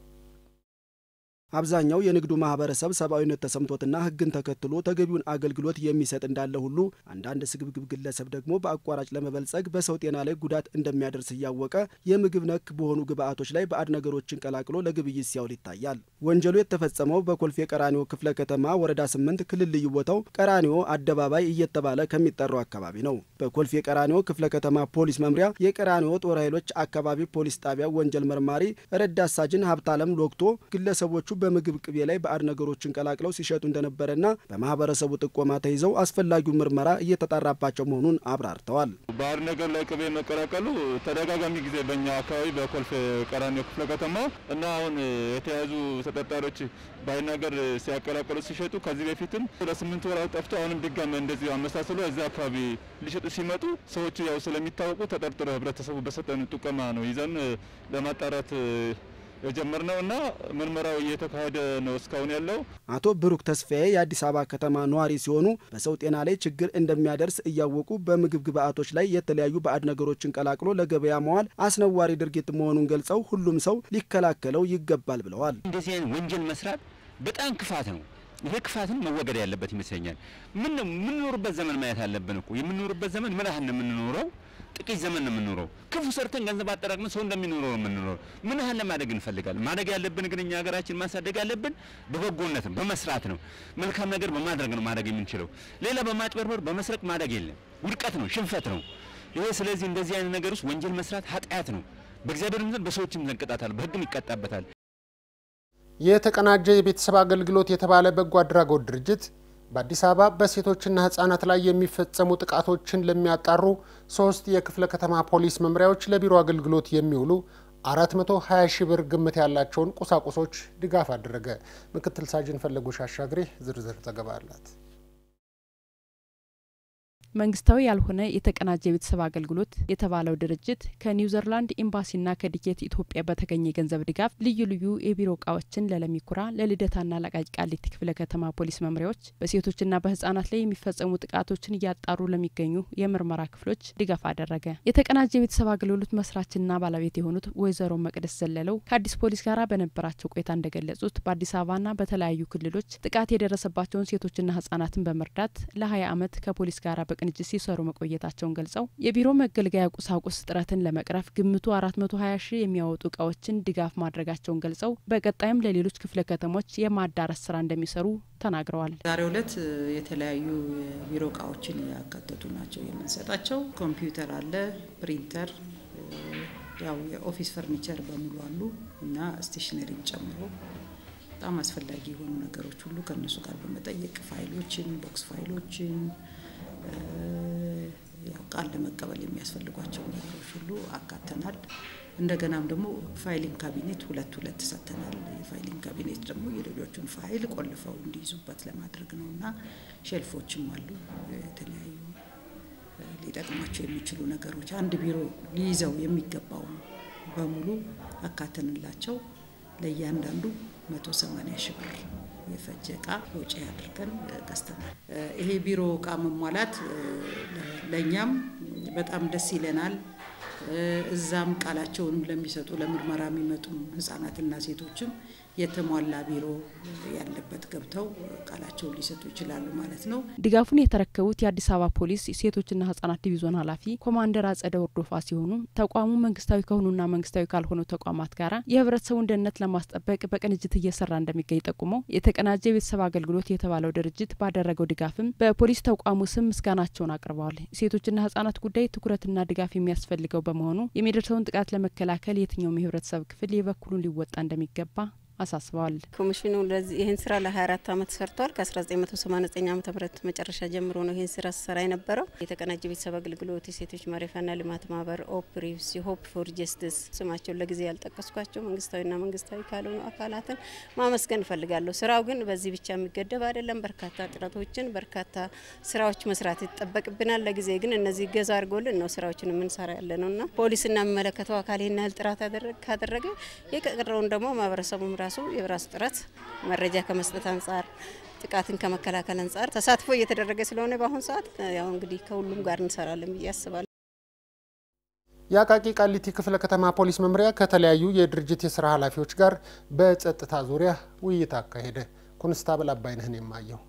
Speaker 11: አብዛኛው የንግዱ ማህበረሰብ ሰብአዊነት ተሰምቶትና ሕግን ተከትሎ ተገቢውን አገልግሎት የሚሰጥ እንዳለ ሁሉ አንዳንድ ስግብግብ ግለሰብ ደግሞ በአቋራጭ ለመበልጸግ በሰው ጤና ላይ ጉዳት እንደሚያደርስ እያወቀ የምግብ ነክ በሆኑ ግብአቶች ላይ ባዕድ ነገሮችን ቀላቅሎ ለግብይት ሲያውል ይታያል። ወንጀሉ የተፈጸመው በኮልፌ ቀራኒዮ ክፍለ ከተማ ወረዳ ስምንት ክልል ልዩ ቦታው ቀራኒዮ አደባባይ እየተባለ ከሚጠራው አካባቢ ነው። በኮልፌ ቀራኒዮ ክፍለ ከተማ ፖሊስ መምሪያ የቀራኒዮ ጦር ኃይሎች አካባቢ ፖሊስ ጣቢያ ወንጀል መርማሪ ረዳት ሳጅን ሀብታለም ሎክቶ ግለሰቦቹ በምግብ ቅቤ ላይ ባዕድ ነገሮችን ቀላቅለው ሲሸጡ እንደነበረና በማህበረሰቡ ጥቆማ ተይዘው አስፈላጊው ምርመራ እየተጣራባቸው መሆኑን አብራርተዋል።
Speaker 12: ባዕድ ነገር ላይ ቅቤ መቀላቀሉ ተደጋጋሚ ጊዜ በእኛ አካባቢ በኮልፌ ቀራኒዮ ክፍለ ከተማ እና አሁን የተያዙ ተጠርጣሪዎች ባዕድ ነገር ሲያቀላቀሉ ሲሸጡ ከዚህ በፊትም ለስምንት ወራት ጠፍቶ አሁንም ድጋሚ እንደዚህ አመሳስሎ እዚህ አካባቢ ሊሸጡ ሲመጡ ሰዎቹ ያው ስለሚታወቁ ተጠርጥረው ህብረተሰቡ በሰጠን ጥቆማ ነው ይዘን ለማጣራት የጀመርነው እና ምርመራው እየተካሄደ ነው እስካሁን ያለው።
Speaker 11: አቶ ብሩክ ተስፋዬ የአዲስ አበባ ከተማ ነዋሪ ሲሆኑ በሰው ጤና ላይ ችግር እንደሚያደርስ እያወቁ በምግብ ግብአቶች ላይ የተለያዩ ባዕድ ነገሮችን ቀላቅሎ ለገበያ መዋል አስነዋሪ ድርጊት መሆኑን ገልጸው ሁሉም ሰው ሊከላከለው ይገባል ብለዋል።
Speaker 13: እንደዚህ ወንጀል መስራት በጣም ክፋት ነው። ይሄ ክፋትን መወገድ ያለበት ይመስለኛል። ምን የምንኖርበት ዘመን ማየት አለብን እኮ የምንኖርበት ዘመን ምን ያህል ነው የምንኖረው? ጥቂት ዘመን ነው የምንኖረው። ክፉ ሰርተን ገንዘብ አጠራቅመን ሰው እንደሚኖረው ነው የምንኖረው። ምን ያህል ለማደግ እንፈልጋለን? ማደግ ያለብን ግን እኛ ሀገራችን ማሳደግ ያለብን በበጎነት በመስራት ነው። መልካም ነገር በማድረግ ነው ማደግ የምንችለው። ሌላ በማጭበርበር በመስረቅ ማደግ የለም። ውድቀት ነው፣ ሽንፈት ነው ይሄ። ስለዚህ እንደዚህ አይነት ነገር ውስጥ ወንጀል መስራት ኃጢአት ነው። በእግዚአብሔርም ዘንድ በሰዎችም ዘንድ ቅጣት አለ፣ በህግም ይቀጣበታል።
Speaker 10: የተቀናጀ የቤተሰብ አገልግሎት የተባለ በጎ አድራጎት ድርጅት በአዲስ አበባ በሴቶችና ህጻናት ላይ የሚፈጸሙ ጥቃቶችን ለሚያጣሩ ሶስት የክፍለ ከተማ ፖሊስ መምሪያዎች ለቢሮ አገልግሎት የሚውሉ 420 ሺህ ብር ግምት ያላቸውን ቁሳቁሶች ድጋፍ አደረገ። ምክትል ሳጅን ፈለጎሽ አሻግሬ ዝርዝር ዘገባ አላት።
Speaker 14: መንግስታዊ ያልሆነ የተቀናጀ የቤተሰብ አገልግሎት የተባለው ድርጅት ከኒውዚርላንድ ኤምባሲና ከዲኬት ኢትዮጵያ በተገኘ የገንዘብ ድጋፍ ልዩ ልዩ የቢሮ እቃዎችን ለለሚኩራ ለልደታና ለቃቂ ቃሊቲ ክፍለ ከተማ ፖሊስ መምሪያዎች በሴቶችና በህጻናት ላይ የሚፈጸሙ ጥቃቶችን እያጣሩ ለሚገኙ የምርመራ ክፍሎች ድጋፍ አደረገ። የተቀናጀ የቤተሰብ አገልግሎት መስራችና ባለቤት የሆኑት ወይዘሮ መቅደስ ዘለለው ከአዲስ ፖሊስ ጋር በነበራቸው ቆይታ እንደገለጹት በአዲስ አበባና በተለያዩ ክልሎች ጥቃት የደረሰባቸውን ሴቶችና ህጻናትን በመርዳት ለ20 ዓመት ከፖሊስ ጋር በቅንጅት ሲሰሩ መቆየታቸውን ገልጸው የቢሮ መገልገያ ቁሳቁስ እጥረትን ለመቅረፍ ግምቱ 420 ሺህ የሚያወጡ እቃዎችን ድጋፍ ማድረጋቸውን ገልጸው በቀጣይም ለሌሎች ክፍለ ከተሞች የማዳረስ ስራ እንደሚሰሩ ተናግረዋል።
Speaker 15: ዛሬው ዕለት የተለያዩ የቢሮ እቃዎችን ያካተቱ ናቸው የምንሰጣቸው። ኮምፒውተር አለ፣ ፕሪንተር፣ ያው የ office furniture በሙሉ አሉ እና stationery ን ጨምሮ በጣም አስፈላጊ የሆኑ ነገሮች ሁሉ ከእነሱ ጋር በመጠየቅ ፋይሎችን፣ box file ኦችን ቃል ለመቀበል የሚያስፈልጓቸው ነገሮች ሁሉ አካተናል። እንደገናም ደግሞ filing cabinet ሁለት ሁለት ሰጥተናል። የ filing cabinet ደግሞ የሌሎቹን ፋይል ቆልፈው እንዲይዙበት ለማድረግ ነው እና ሼልፎችም አሉ የተለያዩ ሊጠቅሟቸው የሚችሉ ነገሮች አንድ ቢሮ ሊይዘው የሚገባውን በሙሉ አካተንላቸው ለእያንዳንዱ መቶ ሰማኒያ ሺህ ብር የፈጀ እቃ ወጪ አድርገን ገዝተናል። ይሄ ቢሮ እቃ መሟላት ለእኛም በጣም ደስ ይለናል። እዛም ቃላቸውንም ለሚሰጡ ለምርመራ የሚመጡ ህጻናትና ሴቶችም የተሟላ ቢሮ ያለበት ገብተው ቃላቸውን ሊሰጡ ይችላሉ ማለት ነው።
Speaker 14: ድጋፉን የተረከቡት የአዲስ አበባ ፖሊስ ሴቶችና ህጻናት ዲቪዞን ኃላፊ ኮማንደር አጸደ ወርዶፋ ሲሆኑ ተቋሙ መንግስታዊ ከሆኑና መንግስታዊ ካልሆኑ ተቋማት ጋር የህብረተሰቡን ደህንነት ለማስጠበቅ በቅንጅት እየሰራ እንደሚገኝ ጠቁመው የተቀናጀ የቤተሰብ አገልግሎት የተባለው ድርጅት ባደረገው ድጋፍም በፖሊስ ተቋሙ ስም ምስጋናቸውን አቅርበዋል። ሴቶችና ህጻናት ጉዳይ ትኩረትና ድጋፍ የሚያስፈልገው በመሆኑ የሚደርሰውን ጥቃት ለመከላከል የትኛውም የህብረተሰብ ክፍል የበኩሉን ሊወጣ እንደሚገባ አሳስበዋል።
Speaker 16: ኮሚሽኑ ይህን ስራ ለ24 ዓመት ሰርቷል። ከ1989 ዓ ም መጨረሻ ጀምሮ ነው ይህን ስራ ስሰራ የነበረው። የተቀናጀ ቤተሰብ አገልግሎት፣ የሴቶች ማረፊያና ልማት ማህበር፣ OPRIFS፣ Hope for Justice ስማቸውን ለጊዜ ያልጠቀስኳቸው መንግስታዊና መንግስታዊ ካልሆኑ አካላትን ማመስገን እፈልጋለሁ። ስራው ግን በዚህ ብቻ የሚገደብ አይደለም። በርካታ ጥረቶችን በርካታ ስራዎች መስራት ይጠበቅብናል። ለጊዜ ግን እነዚህ ገዛ አድርጎልን ነው ስራዎችን የምንሰራ ያለ ነው እና ፖሊስና የሚመለከተው አካል ይህን ያህል ጥራት ካደረገ የቀረውን ደግሞ ማህበረሰቡም ራሱ የራሱ ጥረት መረጃ ከመስጠት አንጻር ጥቃትን ከመከላከል አንጻር ተሳትፎ እየተደረገ ስለሆነ በአሁኑ ሰዓት ያው እንግዲህ ከሁሉም ጋር እንሰራለን ብዬ አስባለሁ።
Speaker 10: የአቃቂ ቃሊቲ ክፍለ ከተማ ፖሊስ መምሪያ ከተለያዩ የድርጅት የስራ ኃላፊዎች ጋር በጸጥታ ዙሪያ ውይይት አካሄደ። ኮንስታብል አባይነህን የማየው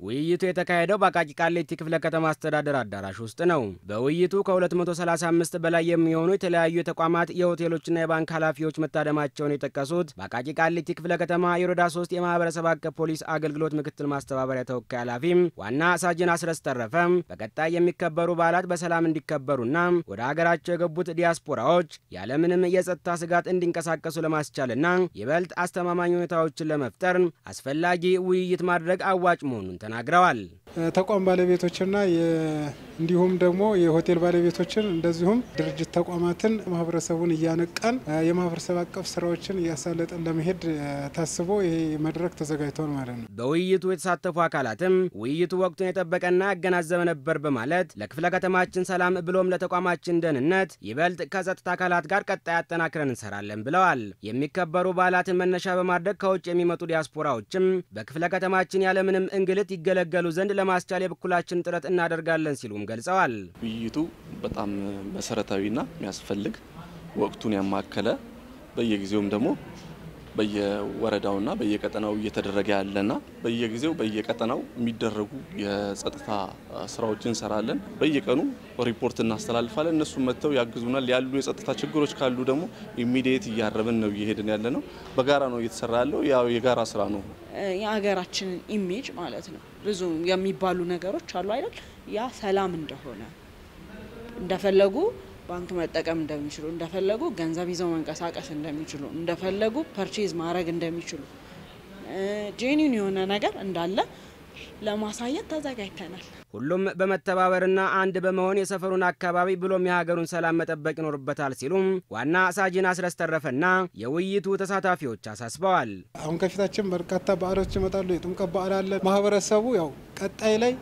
Speaker 17: ውይይቱ የተካሄደው በአቃቂ ቃሊቲ ክፍለ ከተማ አስተዳደር አዳራሽ ውስጥ ነው። በውይይቱ ከ235 በላይ የሚሆኑ የተለያዩ የተቋማት የሆቴሎችና የባንክ ኃላፊዎች መታደማቸውን የጠቀሱት በአቃቂ ቃሊቲ ክፍለ ከተማ የወረዳ 3 የማህበረሰብ አቀፍ ፖሊስ አገልግሎት ምክትል ማስተባበሪያ ተወካይ ኃላፊም ዋና ሳጅን አስረስ ተረፈም በቀጣይ የሚከበሩ በዓላት በሰላም እንዲከበሩና ወደ ሀገራቸው የገቡት ዲያስፖራዎች ያለምንም የጸጥታ ስጋት እንዲንቀሳቀሱ ለማስቻልና ይበልጥ አስተማማኝ ሁኔታዎችን ለመፍጠር አስፈላጊ ውይይት ማድረግ አዋጭ መሆኑን ተናግረዋል።
Speaker 18: ተቋም ባለቤቶችና እንዲሁም ደግሞ የሆቴል ባለቤቶችን እንደዚሁም ድርጅት ተቋማትን ማህበረሰቡን እያነቃን የማህበረሰብ አቀፍ ስራዎችን እያሳለጠን ለመሄድ ታስቦ ይሄ መድረክ ተዘጋጅቷል ማለት ነው።
Speaker 17: በውይይቱ የተሳተፉ አካላትም ውይይቱ ወቅቱን የጠበቀና ያገናዘበ ነበር በማለት ለክፍለ ከተማችን ሰላም ብሎም ለተቋማችን ደህንነት ይበልጥ ከጸጥታ አካላት ጋር ቀጣይ አጠናክረን እንሰራለን ብለዋል። የሚከበሩ በዓላትን መነሻ በማድረግ ከውጭ የሚመጡ ዲያስፖራዎችም በክፍለ ከተማችን ያለምንም እንግልት ይገለገሉ ዘንድ ለማስቻል የበኩላችን ጥረት እናደርጋለን ሲሉም ገልጸዋል።
Speaker 19: ውይይቱ በጣም መሰረታዊና የሚያስፈልግ ወቅቱን ያማከለ በየጊዜውም ደግሞ በየወረዳውና በየቀጠናው እየተደረገ ያለና በየጊዜው በየቀጠናው የሚደረጉ የጸጥታ ስራዎችን እንሰራለን። በየቀኑ ሪፖርት እናስተላልፋለን። እነሱም መጥተው ያግዙናል። ያሉ የጸጥታ ችግሮች ካሉ ደግሞ immediate እያረብን ነው እየሄድን ያለ ነው። በጋራ ነው እየተሰራ ያለው። ያው የጋራ ስራ ነው።
Speaker 20: የሀገራችንን image ማለት ነው። ብዙ የሚባሉ ነገሮች አሉ አይደል? ያ ሰላም እንደሆነ እንደፈለጉ ባንክ መጠቀም እንደሚችሉ እንደፈለጉ ገንዘብ ይዘው መንቀሳቀስ እንደሚችሉ እንደፈለጉ purchase ማድረግ እንደሚችሉ genuine የሆነ ነገር እንዳለ ለማሳየት ተዘጋጅተናል።
Speaker 17: ሁሉም በመተባበርና አንድ በመሆን የሰፈሩን አካባቢ ብሎም የሀገሩን ሰላም መጠበቅ ይኖርበታል ሲሉም ዋና ሳጅን አስረስ ተረፈና የውይይቱ ተሳታፊዎች አሳስበዋል።
Speaker 18: አሁን ከፊታችን በርካታ በዓሎች ይመጣሉ። የጥምቀት በዓል አለ። ማህበረሰቡ ያው ቀጣይ ላይ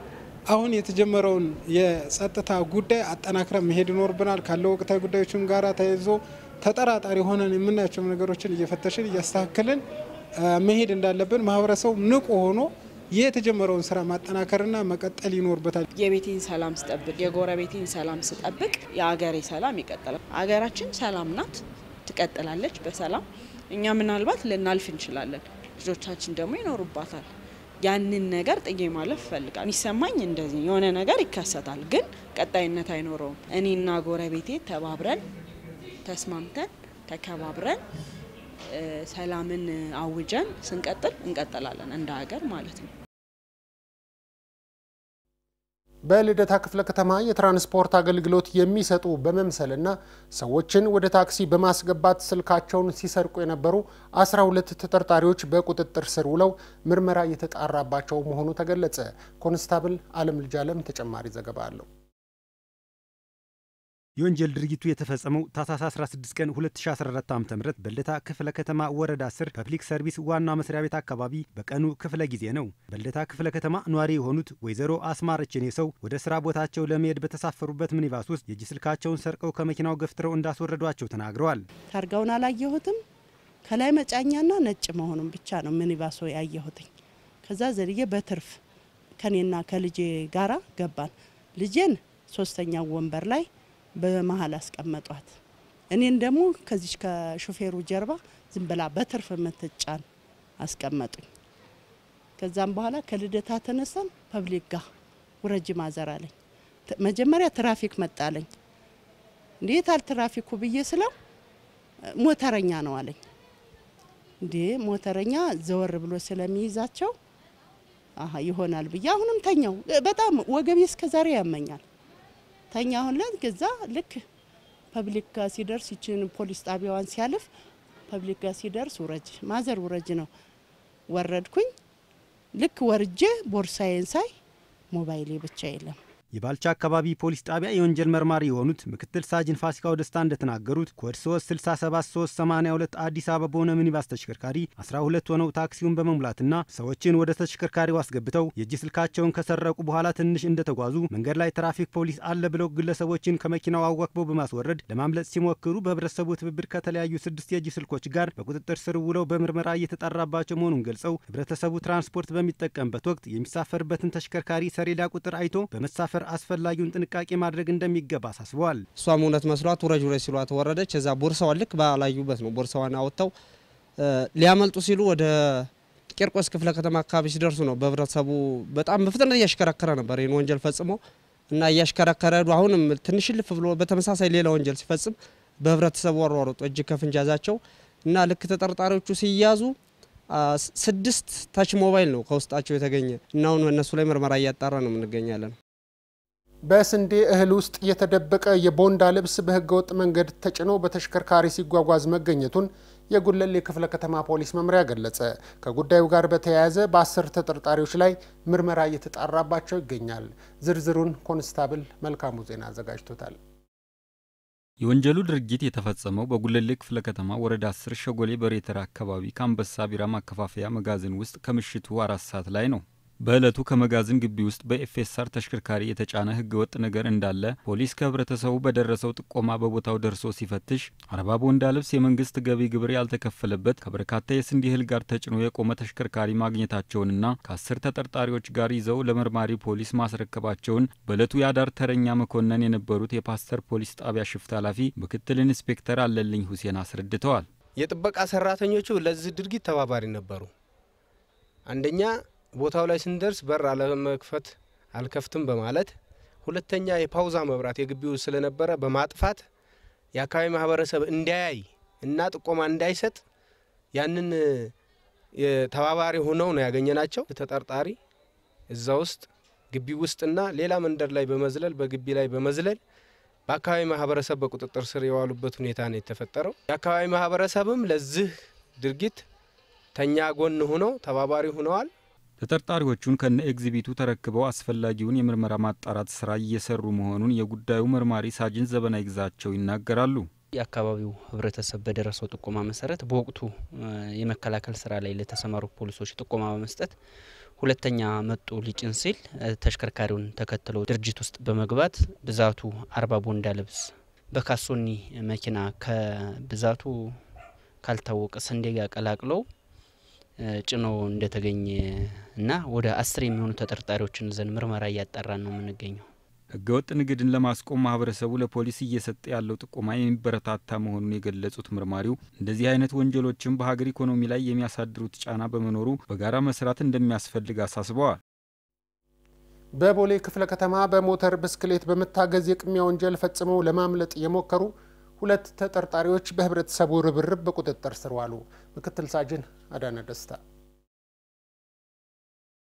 Speaker 18: አሁን የተጀመረውን የጸጥታ ጉዳይ አጠናክረን መሄድ ይኖርብናል። ካለው ወቅታዊ ጉዳዮችም ጋር ተያይዞ ተጠራጣሪ ሆነን የምናያቸው ነገሮችን እየፈተሽን እያስተካከልን መሄድ እንዳለብን ማህበረሰቡ ንቁ ሆኖ የተጀመረውን ስራ ማጠናከርና መቀጠል ይኖርበታል።
Speaker 20: የቤቴን ሰላም ስጠብቅ፣ የጎረቤቴን ሰላም ስጠብቅ የአገሬ ሰላም ይቀጥላል። አገራችን ሰላም ናት፣ ትቀጥላለች በሰላም እኛ ምናልባት ልናልፍ እንችላለን፣ ልጆቻችን ደግሞ ይኖሩባታል። ያንን ነገር ጥዬ ማለፍ እፈልጋለሁ። የሚሰማኝ እንደዚህ የሆነ ነገር ይከሰታል፣ ግን ቀጣይነት አይኖረውም። እኔና ጎረቤቴ ተባብረን ተስማምተን ተከባብረን ሰላምን አውጀን ስንቀጥል እንቀጥላለን እንደ ሀገር ማለት ነው።
Speaker 10: በልደታ ክፍለ ከተማ የትራንስፖርት አገልግሎት የሚሰጡ በመምሰልና ሰዎችን ወደ ታክሲ በማስገባት ስልካቸውን ሲሰርቁ የነበሩ 12 ተጠርጣሪዎች በቁጥጥር ስር ውለው ምርመራ እየተጣራባቸው መሆኑ ተገለጸ። ኮንስታብል አለም ልጃለም ተጨማሪ ዘገባ አለው።
Speaker 21: የወንጀል ድርጊቱ የተፈጸመው ታህሳስ 16 ቀን 2014 ዓ ም በልደታ ክፍለ ከተማ ወረዳ 10 ፐብሊክ ሰርቪስ ዋና መስሪያ ቤት አካባቢ በቀኑ ክፍለ ጊዜ ነው። በልደታ ክፍለ ከተማ ነዋሪ የሆኑት ወይዘሮ አስማረችኔ ሰው ወደ ስራ ቦታቸው ለመሄድ በተሳፈሩበት ሚኒባስ ውስጥ የእጅ ስልካቸውን ሰርቀው ከመኪናው ገፍትረው እንዳስወረዷቸው ተናግረዋል።
Speaker 22: ታርጋውን አላየሁትም። ከላይ መጫኛና ነጭ መሆኑን ብቻ ነው ሚኒባሱ ያየሁትኝ። ከዛ ዘልዬ በትርፍ ከኔና ከልጄ ጋራ ገባን። ልጄን ሶስተኛው ወንበር ላይ በመሀል አስቀመጧት። እኔን ደግሞ ከዚች ከሾፌሩ ጀርባ ዝም ብላ በትርፍ የምትጫን አስቀመጡኝ። ከዛም በኋላ ከልደታ ተነሳን ፐብሊክ ጋ ውረጅ mother አለኝ። መጀመሪያ ትራፊክ መጣለኝ። እንዴት አል ትራፊኩ ብዬ ስለው ሞተረኛ ነው አለኝ። እንዴ ሞተረኛ ዘወር ብሎ ስለሚይዛቸው አሀ ይሆናል ብዬ አሁንም ተኛው። በጣም ወገቤ እስከዛሬ ያመኛል። ተኛ አሁን ገዛ ልክ ፐብሊክ ጋር ሲደርስ ይችን ፖሊስ ጣቢያዋን ሲያልፍ ፐብሊክ ጋር ሲደርስ ውረጅ mother ውረጅ ነው። ወረድኩኝ። ልክ ወርጄ ቦርሳዬን ሳይ ሞባይሌ ብቻ የለም።
Speaker 21: የባልቻ አካባቢ ፖሊስ ጣቢያ የወንጀል መርማሪ የሆኑት ምክትል ሳጅን ፋሲካው ደስታ እንደተናገሩት ኮድ 367382 አዲስ አበባ በሆነ ሚኒባስ ተሽከርካሪ 12 ሆነው ታክሲውን በመሙላትና ሰዎችን ወደ ተሽከርካሪው አስገብተው የእጅ ስልካቸውን ከሰረቁ በኋላ ትንሽ እንደተጓዙ መንገድ ላይ ትራፊክ ፖሊስ አለ ብለው ግለሰቦችን ከመኪናው አዋክበው በማስወረድ ለማምለጥ ሲሞክሩ በህብረተሰቡ ትብብር ከተለያዩ ስድስት የእጅ ስልኮች ጋር በቁጥጥር ስር ውለው በምርመራ እየተጣራባቸው መሆኑን ገልጸው ህብረተሰቡ ትራንስፖርት በሚጠቀምበት ወቅት የሚሳፈርበትን ተሽከርካሪ ሰሌዳ ቁጥር አይቶ በመሳፈር አስፈላጊውን ጥንቃቄ ማድረግ እንደሚገባ አሳስበዋል።
Speaker 23: እሷም እውነት መስሏት ውረጅ ውረጅ ሲሏት ወረደች። እዛ ቦርሳዋን ልክ ባላዩበት ነው ቦርሳዋን አወጥተው ሊያመልጡ ሲሉ ወደ ቂርቆስ ክፍለ ከተማ አካባቢ ሲደርሱ ነው በህብረተሰቡ በጣም በፍጥነት እያሽከረከረ ነበር ይህን ወንጀል ፈጽሞ እና እያሽከረከረ ሄዱ። አሁንም ትንሽ ልፍ ብሎ በተመሳሳይ ሌላ ወንጀል ሲፈጽም በህብረተሰቡ አሯሯጡ እጅ ከፍንጅ ያዛቸው እና ልክ ተጠርጣሪዎቹ ሲያዙ ስድስት ታች ሞባይል ነው ከውስጣቸው የተገኘ እና አሁን እነሱ ላይ ምርመራ እያጣራ ነው የምንገኛለን።
Speaker 10: በስንዴ እህል ውስጥ የተደበቀ የቦንዳ ልብስ በህገወጥ መንገድ ተጭኖ በተሽከርካሪ ሲጓጓዝ መገኘቱን የጉለሌ ክፍለ ከተማ ፖሊስ መምሪያ ገለጸ። ከጉዳዩ ጋር በተያያዘ በአስር ተጠርጣሪዎች ላይ ምርመራ እየተጣራባቸው ይገኛል። ዝርዝሩን ኮንስታብል መልካሙ ዜና አዘጋጅቶታል።
Speaker 24: የወንጀሉ ድርጊት የተፈጸመው በጉለሌ ክፍለ ከተማ ወረዳ አስር ሸጎሌ በሬተር አካባቢ ከአንበሳ ቢራ ማከፋፈያ መጋዘን ውስጥ ከምሽቱ አራት ሰዓት ላይ ነው። በዕለቱ ከመጋዘን ግቢ ውስጥ በ FSR ተሽከርካሪ የተጫነ ህገወጥ ነገር እንዳለ ፖሊስ ከህብረተሰቡ በደረሰው ጥቆማ በቦታው ደርሶ ሲፈትሽ አርባ ቦንዳ ልብስ የመንግስት ገቢ ግብር ያልተከፈለበት ከበርካታ የስንዴ እህል ጋር ተጭኖ የቆመ ተሽከርካሪ ማግኘታቸውንና ከአስር ተጠርጣሪዎች ጋር ይዘው ለመርማሪ ፖሊስ ማስረከባቸውን በዕለቱ የአዳር ተረኛ መኮንን የነበሩት የፓስተር ፖሊስ ጣቢያ shift ኃላፊ ምክትል ኢንስፔክተር አለልኝ ሁሴን አስረድተዋል።
Speaker 25: የጥበቃ ሰራተኞቹ ለዚህ ድርጊት ተባባሪ ነበሩ። አንደኛ ቦታው ላይ ስንደርስ በር አለመክፈት አልከፍትም በማለት ሁለተኛ የፓውዛ መብራት የግቢው ስለነበረ በማጥፋት የአካባቢ ማህበረሰብ እንዳያይ እና ጥቆማ እንዳይሰጥ ያንን ተባባሪ ሆነው ነው ያገኘናቸው። ተጠርጣሪ እዛ ውስጥ ግቢ ውስጥና ሌላ መንደር ላይ በመዝለል በግቢ ላይ በመዝለል በአካባቢ ማህበረሰብ በቁጥጥር ስር የዋሉበት ሁኔታ ነው የተፈጠረው። የአካባቢ ማህበረሰብም ለዚህ ድርጊት ተኛ ጎን ሆነው ተባባሪ ሆነዋል።
Speaker 24: ተጠርጣሪዎቹን ከነ ኤግዚቢቱ ተረክበው አስፈላጊውን የምርመራ ማጣራት ስራ እየሰሩ መሆኑን የጉዳዩ መርማሪ ሳጅን ዘበና ይግዛቸው ይናገራሉ።
Speaker 26: የአካባቢው ህብረተሰብ በደረሰው ጥቆማ መሰረት በወቅቱ የመከላከል ስራ ላይ ለተሰማሩ ፖሊሶች ጥቆማ በመስጠት ሁለተኛ መጡ ሊጭን ሲል ተሽከርካሪውን ተከትሎ ድርጅት ውስጥ በመግባት ብዛቱ አርባ ቦንዳ ልብስ በካሶኒ መኪና ከብዛቱ ካልታወቀ ስንዴ ጋር ቀላቅለው ጭኖ እንደተገኘ እና ወደ አስር የሚሆኑ ተጠርጣሪዎችን ዘንድ ምርመራ እያጣራን ነው የምንገኘው።
Speaker 24: ህገወጥ ንግድን ለማስቆም ማህበረሰቡ ለፖሊስ እየሰጠ ያለው ጥቆማ የሚበረታታ መሆኑን የገለጹት መርማሪው እንደዚህ አይነት ወንጀሎችም በሀገር ኢኮኖሚ ላይ የሚያሳድሩት ጫና በመኖሩ በጋራ መስራት እንደሚያስፈልግ አሳስበዋል።
Speaker 10: በቦሌ ክፍለ ከተማ በሞተር ብስክሌት በመታገዝ የቅሚያ ወንጀል ፈጽመው ለማምለጥ የሞከሩ ሁለት ተጠርጣሪዎች በህብረተሰቡ ርብርብ በቁጥጥር ስር ዋሉ። ምክትል ሳጅን አዳነ ደስታ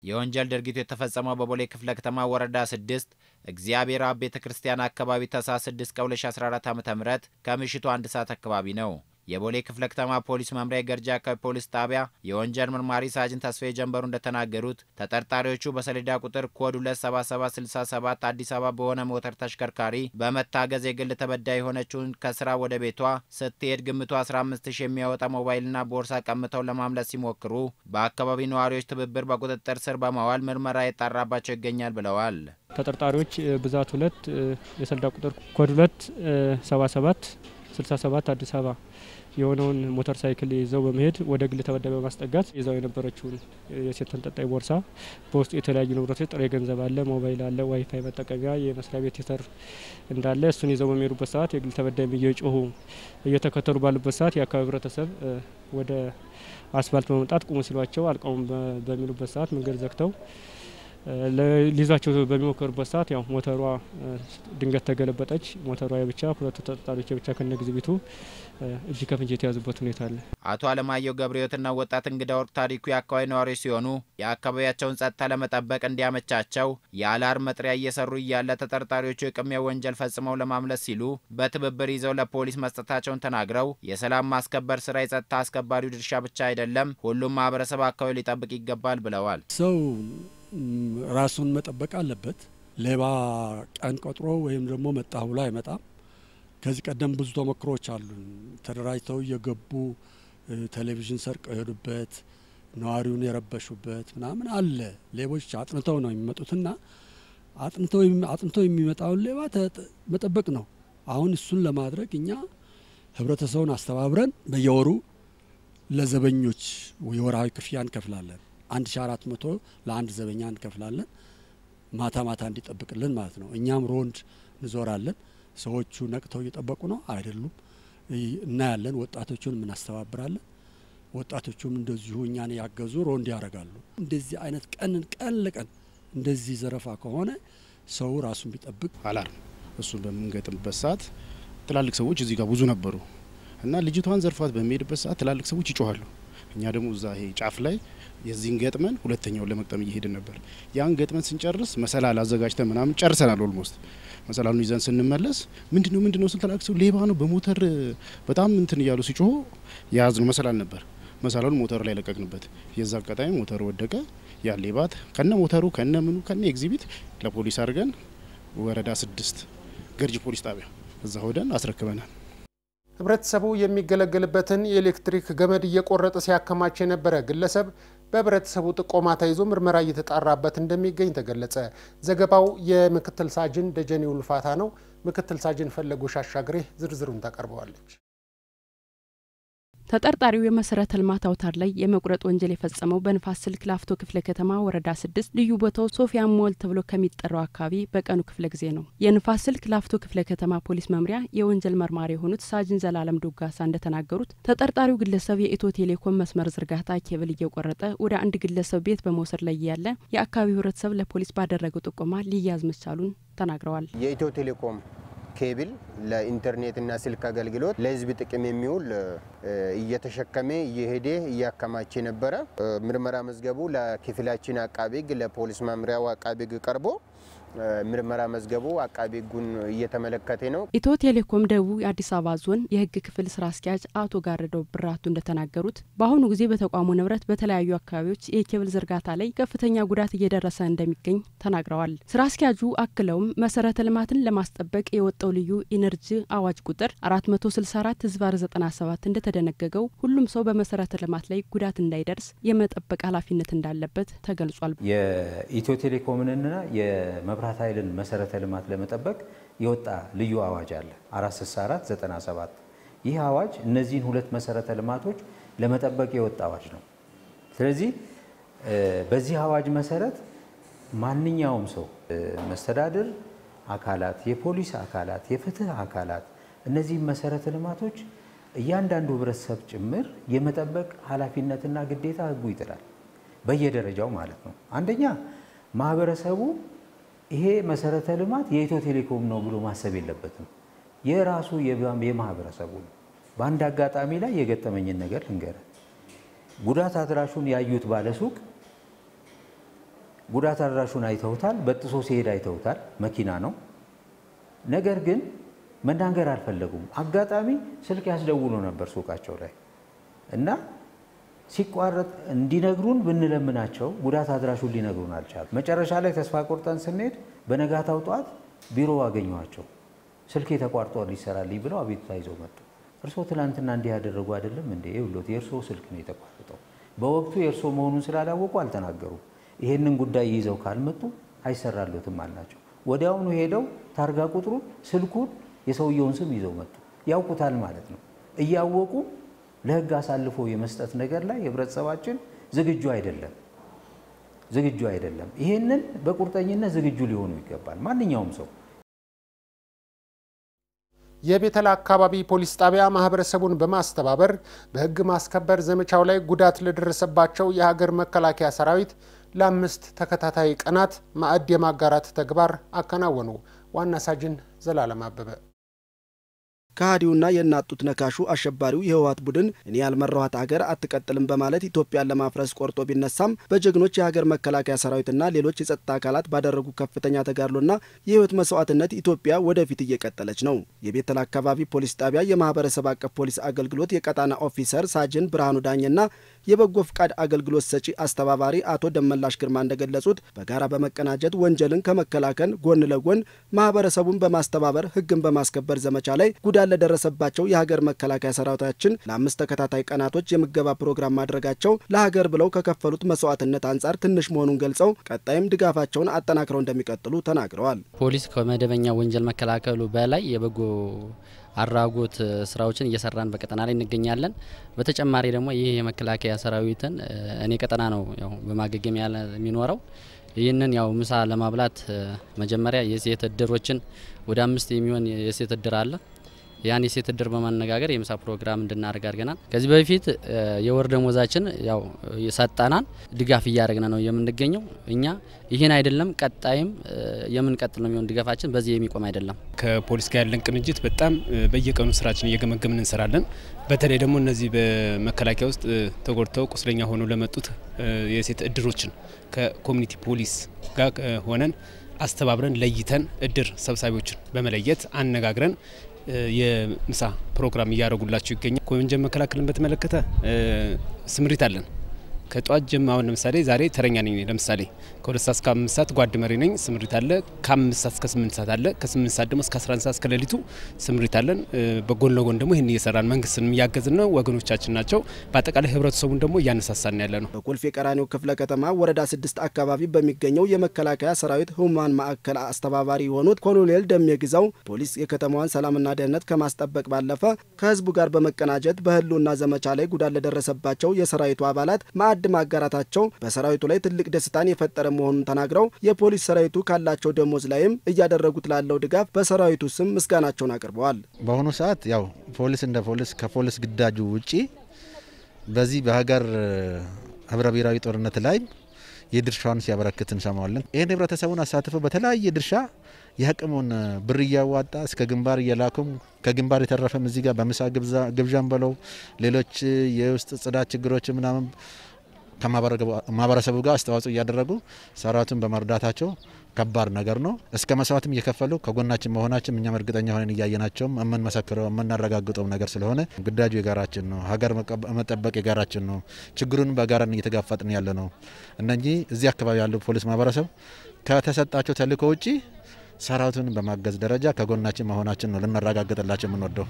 Speaker 3: የወንጀል ድርጊቱ የተፈጸመው በቦሌ ክፍለ ከተማ ወረዳ ስድስት እግዚአብሔር አብ ቤተ ክርስቲያን አካባቢ ታኅሳስ 6 ቀን 2014 ዓ ም ከምሽቱ አንድ ሰዓት አካባቢ ነው። የቦሌ ክፍለ ከተማ ፖሊስ መምሪያ የገርጂ አካባቢ ፖሊስ ጣቢያ የወንጀል መርማሪ ሳጅን ተስፋዬ ጀንበሩ እንደተናገሩት ተጠርጣሪዎቹ በሰሌዳ ቁጥር ኮድ 27767 አዲስ አበባ በሆነ ሞተር ተሽከርካሪ በመታገዝ የግል ተበዳይ የሆነችውን ከስራ ወደ ቤቷ ስትሄድ ግምቱ 15 ሺህ የሚያወጣ ሞባይልና ቦርሳ ቀምተው ለማምለጥ ሲሞክሩ በአካባቢ ነዋሪዎች ትብብር በቁጥጥር ስር በማዋል ምርመራ የጣራባቸው ይገኛል ብለዋል።
Speaker 27: ተጠርጣሪዎች ብዛት ሁለት የሰሌዳ ቁጥር ኮድ ሁለት ሰባ ሰባት ስልሳ ሰባት አዲስ አበባ የሆነውን ሞተር ሳይክል ይዘው በመሄድ ወደ ግል ተበዳይ በማስጠጋት ይዘው የነበረችውን የሴት ተንጠልጣይ ቦርሳ በውስጡ የተለያዩ ንብረቶች፣ ጥሬ ገንዘብ አለ፣ ሞባይል አለ፣ ዋይፋይ መጠቀሚያ፣ የመስሪያ ቤት ቴተር እንዳለ እሱን ይዘው በሚሄዱበት ሰዓት የግል ተበዳይም እየጮሁ እየተከተሉ ባሉበት ሰዓት የአካባቢ ህብረተሰብ ወደ አስፋልት በመምጣት ቁሙ ሲሏቸው አልቆምም በሚሉበት ሰዓት መንገድ ዘግተው ሊይዟቸው በሚሞከሩበት ሰዓት ያው ሞተሯ ድንገት ተገለበጠች። ሞተሯ የብቻ ሁለቱ ተጠርጣሪዎች የብቻ ከነ ኤግዚቢቱ እጅ ከፍንጅ የተያዙበት ሁኔታ አለ።
Speaker 3: አቶ አለማየሁ ገብረሕይወትና ወጣት እንግዳ ወርቅ ታሪኩ የአካባቢ ነዋሪዎች ሲሆኑ የአካባቢያቸውን ጸጥታ ለመጠበቅ እንዲያመቻቸው የአላርም መጥሪያ እየሰሩ እያለ ተጠርጣሪዎቹ የቅሚያ ወንጀል ፈጽመው ለማምለጥ ሲሉ በትብብር ይዘው ለፖሊስ መስጠታቸውን ተናግረው የሰላም ማስከበር ስራ የጸጥታ አስከባሪው ድርሻ ብቻ አይደለም፣ ሁሉም ማህበረሰብ አካባቢ ሊጠብቅ ይገባል ብለዋል።
Speaker 28: ሰው ራሱን መጠበቅ አለበት። ሌባ ቀን ቆጥሮ ወይም ደግሞ መጣ ብሎ አይመጣም። ከዚህ ቀደም ብዙ ተሞክሮች አሉ። ተደራጅተው እየገቡ ቴሌቪዥን ሰርቀው የሄዱበት ነዋሪውን የረበሹበት ምናምን አለ። ሌቦች አጥንተው ነው የሚመጡትና አጥንተው የሚመጣውን ሌባ መጠበቅ ነው። አሁን እሱን ለማድረግ እኛ ህብረተሰቡን አስተባብረን በየወሩ ለዘበኞች የወርሃዊ ክፍያ እንከፍላለን። አንድ ሺ አራት መቶ ለአንድ ዘበኛ እንከፍላለን። ማታ ማታ እንዲጠብቅልን ማለት ነው። እኛም ሮንድ እንዞራለን። ሰዎቹ ነቅተው እየጠበቁ ነው አይደሉም እናያለን። ወጣቶቹን እናስተባብራለን። ወጣቶቹም እንደዚሁ እኛን ያገዙ ሮንድ ያደርጋሉ። እንደዚህ አይነት ቀንን ቀን ለቀን እንደዚህ ዘረፋ ከሆነ ሰው ራሱን ቢጠብቅ
Speaker 29: alarm እሱን በምንገጥምበት ሰዓት ትላልቅ ሰዎች እዚህ ጋር ብዙ ነበሩ እና ልጅቷን ዘርፏት በሚሄድበት ሰዓት ትላልቅ ሰዎች ይጮኋሉ። እኛ ደግሞ እዛ ይሄ ጫፍ ላይ የዚህን ገጥመን ሁለተኛውን ለመግጠም እየሄድን ነበር። ያን ገጥመን ስንጨርስ መሰላል አዘጋጅተን ምናምን ጨርሰናል። almost መሰላሉን ይዘን ስንመለስ ምንድን ነው ምንድን ነው ስል ተላልቅ ሰው ሌባ ነው በሞተር በጣም እንትን እያሉ ሲጮሁ የያዝነው መሰላል ነበር። መሰላሉን ሞተሩ ላይ ለቀቅንበት። በዛ አጋጣሚ ሞተሩ ወደቀ። ያ ሌባ ከነ ሞተሩ ከነ ምኑ ከነ ኤግዚቢት ለፖሊስ አድርገን ወረዳ ስድስት ገርጂ ፖሊስ ጣቢያ እዛ ሄደን አስረክበናል።
Speaker 10: ህብረተሰቡ የሚገለገልበትን የኤሌክትሪክ ገመድ እየቆረጠ ሲያከማች የነበረ ግለሰብ በህብረተሰቡ ጥቆማ ተይዞ ምርመራ እየተጣራበት እንደሚገኝ ተገለጸ። ዘገባው የምክትል ሳጅን ደጀኔ ውልፋታ ነው። ምክትል ሳጅን ፈለጎሽ አሻግሬ ዝርዝሩን ታቀርበዋለች።
Speaker 14: ተጠርጣሪው የመሰረተ ልማት አውታር ላይ የመቁረጥ ወንጀል የፈጸመው በንፋስ ስልክ ላፍቶ ክፍለ ከተማ ወረዳ ስድስት ልዩ ቦታው ሶፊያ ሞል ተብሎ ከሚጠራው አካባቢ በቀኑ ክፍለ ጊዜ ነው። የንፋስ ስልክ ላፍቶ ክፍለ ከተማ ፖሊስ መምሪያ የወንጀል መርማሪ የሆኑት ሳጅን ዘላለም ዱጋሳ እንደተናገሩት ተጠርጣሪው ግለሰብ የኢትዮ ቴሌኮም መስመር ዝርጋታ ኬብል እየቆረጠ ወደ አንድ ግለሰብ ቤት በመውሰድ ላይ ያለ የአካባቢው ህብረተሰብ ለፖሊስ ባደረገው ጥቆማ ሊያዝ መቻሉን ተናግረዋል።
Speaker 30: የኢትዮ ቴሌኮም ኬብል ለኢንተርኔትና ስልክ አገልግሎት ለህዝብ ጥቅም የሚውል እየተሸከመ እየሄደ እያከማቸ ነበረ። ምርመራ መዝገቡ ለክፍላችን አቃቢ ህግ ለፖሊስ መምሪያው አቃቢ ህግ ቀርቦ ምርመራ መዝገቡ አቃቢ ህጉን እየተመለከተ ነው።
Speaker 14: ኢትዮ ቴሌኮም ደቡብ የአዲስ አበባ ዞን የህግ ክፍል ስራ አስኪያጅ አቶ ጋርደው ብራቱ እንደተናገሩት በአሁኑ ጊዜ በተቋሙ ንብረት በተለያዩ አካባቢዎች የኬብል ዝርጋታ ላይ ከፍተኛ ጉዳት እየደረሰ እንደሚገኝ ተናግረዋል። ስራ አስኪያጁ አክለውም መሰረተ ልማትን ለማስጠበቅ የወጣው ልዩ ኢነርጂ አዋጅ ቁጥር 464 ህዝባር 97 እንደተደነገገው ሁሉም ሰው በመሰረተ ልማት ላይ ጉዳት እንዳይደርስ የመጠበቅ ኃላፊነት እንዳለበት ተገልጿል።
Speaker 31: የኢትዮ ቴሌኮምንና የመብራት ኃይልን መሰረተ ልማት ለመጠበቅ የወጣ ልዩ አዋጅ አለ 464 97 ይህ አዋጅ እነዚህን ሁለት መሰረተ ልማቶች ለመጠበቅ የወጣ አዋጅ ነው። ስለዚህ በዚህ አዋጅ መሰረት ማንኛውም ሰው መስተዳድር አካላት፣ የፖሊስ አካላት፣ የፍትህ አካላት እነዚህን መሰረተ ልማቶች እያንዳንዱ ህብረተሰብ ጭምር የመጠበቅ ኃላፊነትና ግዴታ ህጉ ይጥላል። በየደረጃው ማለት ነው። አንደኛ ማህበረሰቡ ይሄ መሰረተ ልማት የኢትዮ ቴሌኮም ነው ብሎ ማሰብ የለበትም። የራሱ የማህበረሰቡ ነው። በአንድ አጋጣሚ ላይ የገጠመኝን ነገር ልንገረ ጉዳት አድራሹን ያዩት ባለሱቅ ጉዳት አድራሹን አይተውታል። በጥሶ ሲሄድ አይተውታል። መኪና ነው። ነገር ግን መናገር አልፈለጉም። አጋጣሚ ስልክ ያስደውሉ ነበር ሱቃቸው ላይ እና ሲቋረጥ እንዲነግሩን ብንለምናቸው ጉዳት አድራሹን ሊነግሩን አልቻሉ። መጨረሻ ላይ ተስፋ ቆርጠን ስንሄድ በነጋታው ጠዋት ቢሮ አገኘኋቸው። ስልክ ተቋርጧል ይሰራልኝ ብለው አቤቱታ ይዘው መጡ። እርስዎ ትናንትና እንዲህ ያደረጉ አይደለም እንዴ? ይኸውልዎት የእርስዎ ስልክ ነው የተቋረጠው። በወቅቱ የእርስዎ መሆኑን ስላላወቁ አልተናገሩም። ይሄንን ጉዳይ ይዘው ካልመጡ አይሰራሎትም አልናቸው። ወዲያውኑ ሄደው ታርጋ ቁጥሩን፣ ስልኩን፣ የሰውየውን ስም ይዘው መጡ። ያውቁታል ማለት ነው። እያወቁ ለህግ አሳልፎ የመስጠት ነገር ላይ ህብረተሰባችን ዝግጁ አይደለም ዝግጁ አይደለም። ይሄንን በቁርጠኝነት ዝግጁ ሊሆኑ ይገባል ማንኛውም ሰው።
Speaker 10: የቤተል አካባቢ ፖሊስ ጣቢያ ማህበረሰቡን በማስተባበር በህግ ማስከበር ዘመቻው ላይ ጉዳት ለደረሰባቸው የሀገር መከላከያ ሰራዊት ለአምስት ተከታታይ ቀናት ማዕድ የማጋራት ተግባር አከናወኑ። ዋና ሳጅን ዘላለም አበበ
Speaker 11: ከሃዲውና የእናት ጡት ነካሹ አሸባሪው የህወሀት ቡድን እኔ ያልመራኋት አገር አትቀጥልም በማለት ኢትዮጵያን ለማፍረስ ቆርጦ ቢነሳም በጀግኖች የሀገር መከላከያ ሰራዊትና ሌሎች የጸጥታ አካላት ባደረጉ ከፍተኛ ተጋድሎና የህይወት መስዋዕትነት ኢትዮጵያ ወደፊት እየቀጠለች ነው። የቤተል አካባቢ ፖሊስ ጣቢያ የማህበረሰብ አቀፍ ፖሊስ አገልግሎት የቀጣና ኦፊሰር ሳጅን ብርሃኑ ዳኝና የበጎ ፍቃድ አገልግሎት ሰጪ አስተባባሪ አቶ ደመላሽ ግርማ እንደገለጹት በጋራ በመቀናጀት ወንጀልን ከመከላከል ጎን ለጎን ማህበረሰቡን በማስተባበር ህግን በማስከበር ዘመቻ ላይ ጉዳት ለደረሰባቸው የሀገር መከላከያ ሰራዊታችን ለአምስት ተከታታይ ቀናቶች የምገባ ፕሮግራም ማድረጋቸው ለሀገር ብለው ከከፈሉት መስዋዕትነት አንጻር ትንሽ መሆኑን ገልጸው ቀጣይም ድጋፋቸውን አጠናክረው እንደሚቀጥሉ ተናግረዋል።
Speaker 32: ፖሊስ ከመደበኛ ወንጀል መከላከሉ በላይ የበጎ አድራጎት ስራዎችን እየሰራን በቀጠና ላይ እንገኛለን። በተጨማሪ ደግሞ ይህ የመከላከያ ሰራዊትን እኔ ቀጠና ነው ያው በማገገም ያለ የሚኖረው ይህንን ያው ምሳ ለማብላት መጀመሪያ የሴት እድሮችን ወደ አምስት የሚሆን የሴት እድር አለ። ያን የሴት እድር በማነጋገር የምሳ ፕሮግራም እንድናደርግ አድርገናል። ከዚህ በፊት የወር ደሞዛችን ያው ሰጠናል። ድጋፍ እያደረግን ነው የምንገኘው። እኛ ይህን አይደለም ቀጣይም የምንቀጥል ነው የሚሆን ድጋፋችን በዚህ የሚቆም አይደለም።
Speaker 33: ከፖሊስ ጋር ያለን ቅንጅት በጣም በየቀኑ ስራችን እየገመገምን እንሰራለን። በተለይ ደግሞ እነዚህ በመከላከያ ውስጥ ተጎድተው ቁስለኛ ሆነው ለመጡት የሴት እድሮችን ከኮሚኒቲ ፖሊስ ጋር ሆነን አስተባብረን ለይተን እድር ሰብሳቢዎችን በመለየት አነጋግረን የምሳ ፕሮግራም እያደረጉላቸው ይገኛል። ከወንጀል መከላከልን በተመለከተ ስምሪት አለን። ከጠዋት ጀም አሁን ለምሳሌ ዛሬ ተረኛ ነኝ። ለምሳሌ ከሁለት ሰዓት እስከ አምስት ሰዓት ጓድ መሪ ነኝ፣ ስምሪት አለ። ከአምስት ሰዓት እስከ ስምንት ሰዓት አለ። ከስምንት ሰዓት ደግሞ እስከ አስራ አንድ ሰዓት እስከ ሌሊቱ ስምሪት አለን። በጎን ለጎን ደግሞ ይህን እየሰራን መንግስትንም እያገዝን ነው። ወገኖቻችን ናቸው። በአጠቃላይ ህብረተሰቡን ደግሞ እያነሳሳን ያለ ነው።
Speaker 11: በኮልፌ ቀራኒዮ ክፍለ ከተማ ወረዳ ስድስት አካባቢ በሚገኘው የመከላከያ ሰራዊት ህሙማን ማዕከል አስተባባሪ የሆኑት ኮሎኔል ደሜ ግዛው ፖሊስ የከተማዋን ሰላምና ደህንነት ከማስጠበቅ ባለፈ ከህዝቡ ጋር በመቀናጀት በህልውና ዘመቻ ላይ ጉዳት ለደረሰባቸው የሰራዊቱ አባላት ማዕድ ማጋራታቸው በሰራዊቱ ላይ ትልቅ ደስታን የፈጠረ መሆኑን ተናግረው የፖሊስ ሰራዊቱ ካላቸው ደሞዝ ላይም እያደረጉት ላለው ድጋፍ በሰራዊቱ ስም ምስጋናቸውን አቅርበዋል።
Speaker 34: በአሁኑ ሰዓት ያው ፖሊስ እንደ ፖሊስ ከፖሊስ ግዳጁ ውጪ በዚህ በሀገር ህብረ ብሔራዊ ጦርነት ላይ የድርሻውን ሲያበረክት እንሰማዋለን። ይህን ህብረተሰቡን አሳትፈው በተለያየ ድርሻ የአቅሙን ብር እያዋጣ እስከ ግንባር እየላኩም ከግንባር የተረፈም እዚህ ጋር በምሳ ግብዣን በለው ሌሎች የውስጥ ጽዳት ችግሮች ምናምን ከማህበረሰቡ ጋር አስተዋጽኦ እያደረጉ ሰራዊቱን በመርዳታቸው ከባድ ነገር ነው። እስከ መስዋዕትም እየከፈሉ ከጎናችን መሆናችን እኛም እርግጠኛ ሆነን እያየናቸውም የምንመሰክረው የምናረጋግጠው ነገር ስለሆነ ግዳጁ የጋራችን ነው። ሀገር መጠበቅ የጋራችን ነው። ችግሩን በጋራን እየተጋፈጥን ያለ ነው። እነኚህ እዚህ አካባቢ ያለው ፖሊስ ማህበረሰብ ከተሰጣቸው ተልእኮ ውጪ ሰራዊቱን በማገዝ ደረጃ ከጎናችን መሆናችን ነው ልናረጋግጥላቸው የምንወደው።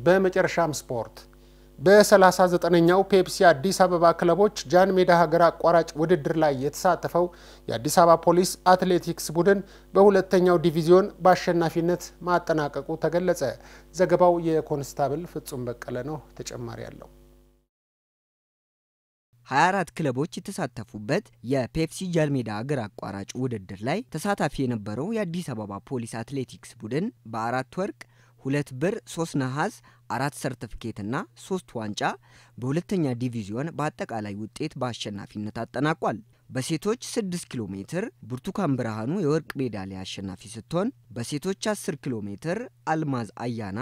Speaker 10: በመጨረሻም ስፖርት በ39ኛው ፔፕሲ አዲስ አበባ ክለቦች ጃን ሜዳ ሀገር አቋራጭ ውድድር ላይ የተሳተፈው የአዲስ አበባ ፖሊስ አትሌቲክስ ቡድን በሁለተኛው ዲቪዚዮን በአሸናፊነት ማጠናቀቁ ተገለጸ። ዘገባው የኮንስታብል ፍጹም በቀለ ነው። ተጨማሪ አለው።
Speaker 35: 24 ክለቦች የተሳተፉበት የፔፕሲ ጃልሜዳ አገር አቋራጭ ውድድር ላይ ተሳታፊ የነበረው የአዲስ አበባ ፖሊስ አትሌቲክስ ቡድን በአራት ወርቅ ሁለት ብር፣ ሶስት ነሐስ፣ አራት ሰርተፍኬትና ሶስት ዋንጫ በሁለተኛ ዲቪዚዮን በአጠቃላይ ውጤት በአሸናፊነት አጠናቋል። በሴቶች 6 ኪሎ ሜትር ብርቱካን ብርሃኑ የወርቅ ሜዳሊያ አሸናፊ ስትሆን በሴቶች 10 ኪሎ ሜትር አልማዝ አያና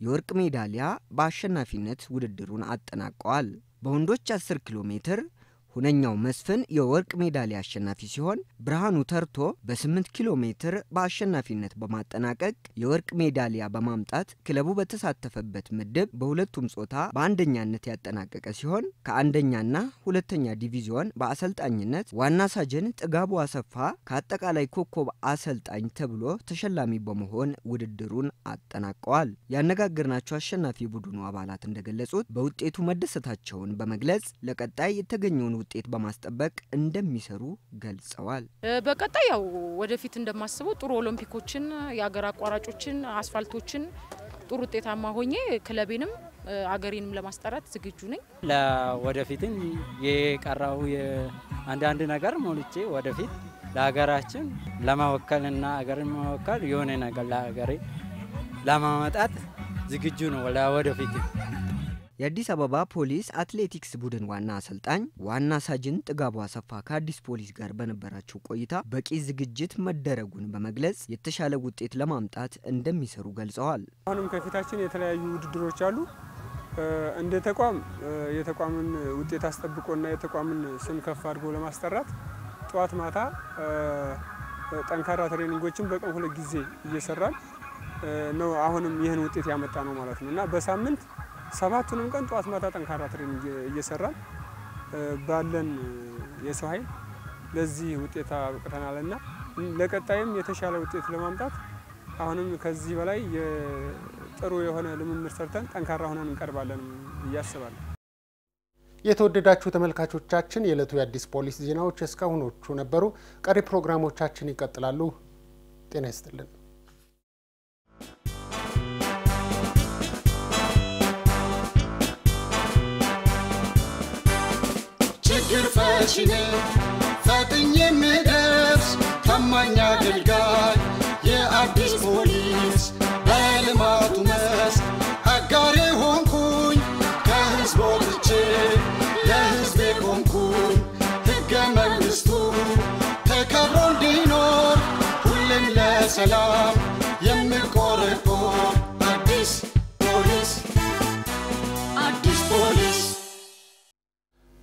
Speaker 35: የወርቅ ሜዳሊያ በአሸናፊነት ውድድሩን አጠናቀዋል። በወንዶች 10 ኪሎ ሜትር ሁነኛው መስፍን የወርቅ ሜዳሊያ አሸናፊ ሲሆን ብርሃኑ ተርቶ በ8 ኪሎ ሜትር በአሸናፊነት በማጠናቀቅ የወርቅ ሜዳሊያ በማምጣት ክለቡ በተሳተፈበት ምድብ በሁለቱም ጾታ በአንደኛነት ያጠናቀቀ ሲሆን ከአንደኛና ሁለተኛ ዲቪዚዮን በአሰልጣኝነት ዋና ሳጅን ጥጋቡ አሰፋ ከአጠቃላይ ኮከብ አሰልጣኝ ተብሎ ተሸላሚ በመሆን ውድድሩን አጠናቀዋል። ያነጋገርናቸው አሸናፊ ቡድኑ አባላት እንደገለጹት በውጤቱ መደሰታቸውን በመግለጽ ለቀጣይ የተገኘውን ውጤት በማስጠበቅ እንደሚሰሩ ገልጸዋል።
Speaker 36: በቀጣይ ያው ወደፊት እንደማስበው ጥሩ ኦሎምፒኮችን፣ የአገር አቋራጮችን፣ አስፋልቶችን ጥሩ ውጤታማ ሆኜ ክለቤንም አገሬንም ለማስጠራት ዝግጁ ነኝ።
Speaker 37: ለወደፊትም የቀረው አንዳንድ ነገር ሞልቼ ወደፊት ለሀገራችን ለመወከልና ሀገርን መወከል የሆነ ነገር ለሀገሬ ለማመጣት ዝግጁ ነው ለወደፊት።
Speaker 35: የአዲስ አበባ ፖሊስ አትሌቲክስ ቡድን ዋና አሰልጣኝ ዋና ሳጅን ጥጋቡ አሰፋ ከአዲስ ፖሊስ ጋር በነበራቸው ቆይታ በቂ ዝግጅት መደረጉን በመግለጽ የተሻለ ውጤት ለማምጣት እንደሚሰሩ ገልጸዋል።
Speaker 38: አሁንም ከፊታችን የተለያዩ ውድድሮች አሉ። እንደ ተቋም የተቋምን ውጤት አስጠብቆና የተቋምን ስም ከፍ አድርጎ ለማስጠራት ጠዋት ማታ ጠንካራ training ኦችን በቀን ሁለት ጊዜ እየሰራን ነው አሁንም ይህን ውጤት ያመጣ ነው ማለት ነው እና በሳምንት ሰባቱንም ቀን ጠዋት ማታ ጠንካራ training እየሰራን ባለን የሰው ኃይል ለዚህ ውጤት አብቅተናል እና ለቀጣይም የተሻለ ውጤት ለማምጣት አሁንም ከዚህ በላይ ጥሩ የሆነ ልምምድ ሰርተን ጠንካራ ሆነን እንቀርባለን ብዬ አስባለሁ።
Speaker 10: የተወደዳችሁ ተመልካቾቻችን የዕለቱ የአዲስ ፖሊስ ዜናዎች እስካሁኖቹ ነበሩ። ቀሪ ፕሮግራሞቻችን ይቀጥላሉ። ጤና ይስጥልን።
Speaker 39: ፈቺ ነኝ
Speaker 1: ፈጥኜ የምደርስ ታማኝ አገልጋይ የአዲስ ፖሊስ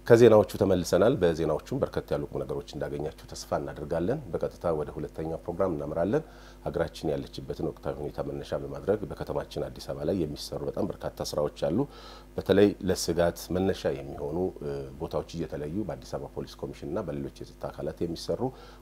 Speaker 2: ከዜናዎቹ ተመልሰናል። በዜናዎቹም በርከት ያሉ ቁም ነገሮች እንዳገኛችሁ ተስፋ እናደርጋለን። በቀጥታ ወደ ሁለተኛው ፕሮግራም እናምራለን። ሀገራችን ያለችበትን ወቅታዊ ሁኔታ መነሻ በማድረግ በከተማችን አዲስ አበባ ላይ የሚሰሩ በጣም በርካታ ስራዎች አሉ። በተለይ ለስጋት መነሻ የሚሆኑ ቦታዎች እየተለዩ በአዲስ አበባ ፖሊስ ኮሚሽንና በሌሎች የጸጥታ አካላት የሚሰሩ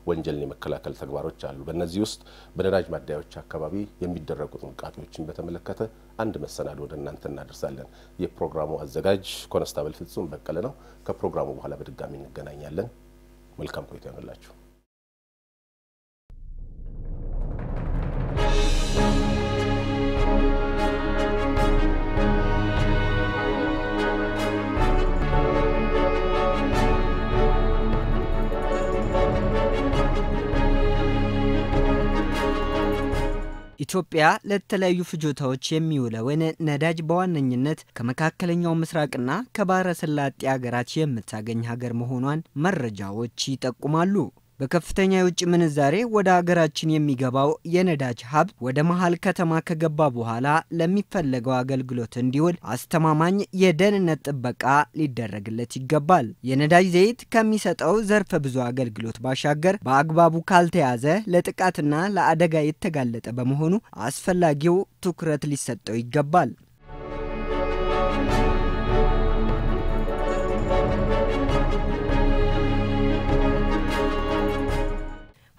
Speaker 2: ወንጀልን የመከላከል ተግባሮች አሉ። በእነዚህ ውስጥ በነዳጅ ማደያዎች አካባቢ የሚደረጉ ጥንቃቄዎችን በተመለከተ አንድ መሰናዶ ወደ እናንተ እናደርሳለን። የፕሮግራሙ አዘጋጅ ኮንስታብል ፍጹም በቀለ ነው። ከፕሮግራሙ በኋላ በድጋሚ እንገናኛለን። መልካም ቆይታ ይሆንላችሁ።
Speaker 35: ኢትዮጵያ ለተለያዩ ፍጆታዎች የሚውለውን ነዳጅ በዋነኝነት ከመካከለኛው ምስራቅና ከባህረ ሰላጤ ሀገራት የምታገኝ ሀገር መሆኗን መረጃዎች ይጠቁማሉ። በከፍተኛ የውጭ ምንዛሬ ወደ ሀገራችን የሚገባው የነዳጅ ሀብት ወደ መሀል ከተማ ከገባ በኋላ ለሚፈለገው አገልግሎት እንዲውል አስተማማኝ የደህንነት ጥበቃ ሊደረግለት ይገባል። የነዳጅ ዘይት ከሚሰጠው ዘርፈ ብዙ አገልግሎት ባሻገር በአግባቡ ካልተያዘ ለጥቃትና ለአደጋ የተጋለጠ በመሆኑ አስፈላጊው ትኩረት ሊሰጠው ይገባል።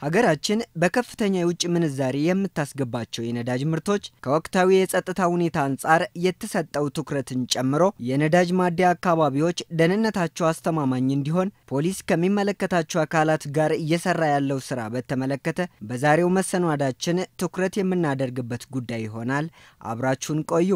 Speaker 35: ሀገራችን በከፍተኛ የውጭ ምንዛሪ የምታስገባቸው የነዳጅ ምርቶች ከወቅታዊ የጸጥታ ሁኔታ አንጻር የተሰጠው ትኩረትን ጨምሮ የነዳጅ ማደያ አካባቢዎች ደህንነታቸው አስተማማኝ እንዲሆን ፖሊስ ከሚመለከታቸው አካላት ጋር እየሰራ ያለው ስራ በተመለከተ በዛሬው መሰናዳችን ትኩረት የምናደርግበት ጉዳይ ይሆናል። አብራችሁን ቆዩ።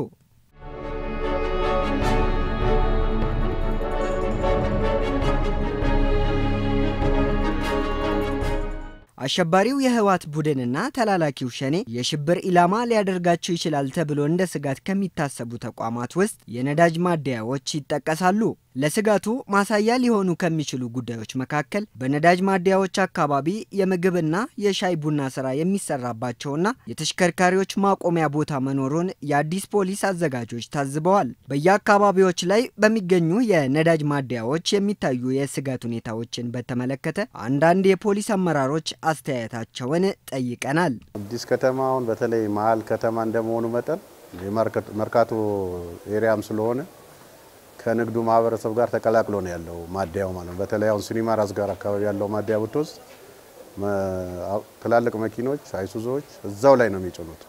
Speaker 35: አሸባሪው የህወሓት ቡድንና ተላላኪው ሸኔ የሽብር ኢላማ ሊያደርጋቸው ይችላል ተብሎ እንደ ስጋት ከሚታሰቡ ተቋማት ውስጥ የነዳጅ ማደያዎች ይጠቀሳሉ። ለስጋቱ ማሳያ ሊሆኑ ከሚችሉ ጉዳዮች መካከል በነዳጅ ማደያዎች አካባቢ የምግብና የሻይ ቡና ስራ የሚሰራባቸውና የተሽከርካሪዎች ማቆሚያ ቦታ መኖሩን የአዲስ ፖሊስ አዘጋጆች ታዝበዋል። በየአካባቢዎች ላይ በሚገኙ የነዳጅ ማደያዎች የሚታዩ የስጋት ሁኔታዎችን በተመለከተ አንዳንድ የፖሊስ አመራሮች አስተያየታቸውን ጠይቀናል።
Speaker 40: አዲስ ከተማውን በተለይ መሀል ከተማ እንደመሆኑ መጠን የመርካቶ ኤሪያም ስለሆነ ከንግዱ ማህበረሰብ ጋር ተቀላቅሎ ነው ያለው ማደያው ማለት ነው። በተለይ አሁን ሲኒማ ራስ ጋር አካባቢ ያለው ማደያ ብትወስድ ትላልቅ መኪኖች አይሱዞዎች እዛው ላይ ነው የሚጭኑት።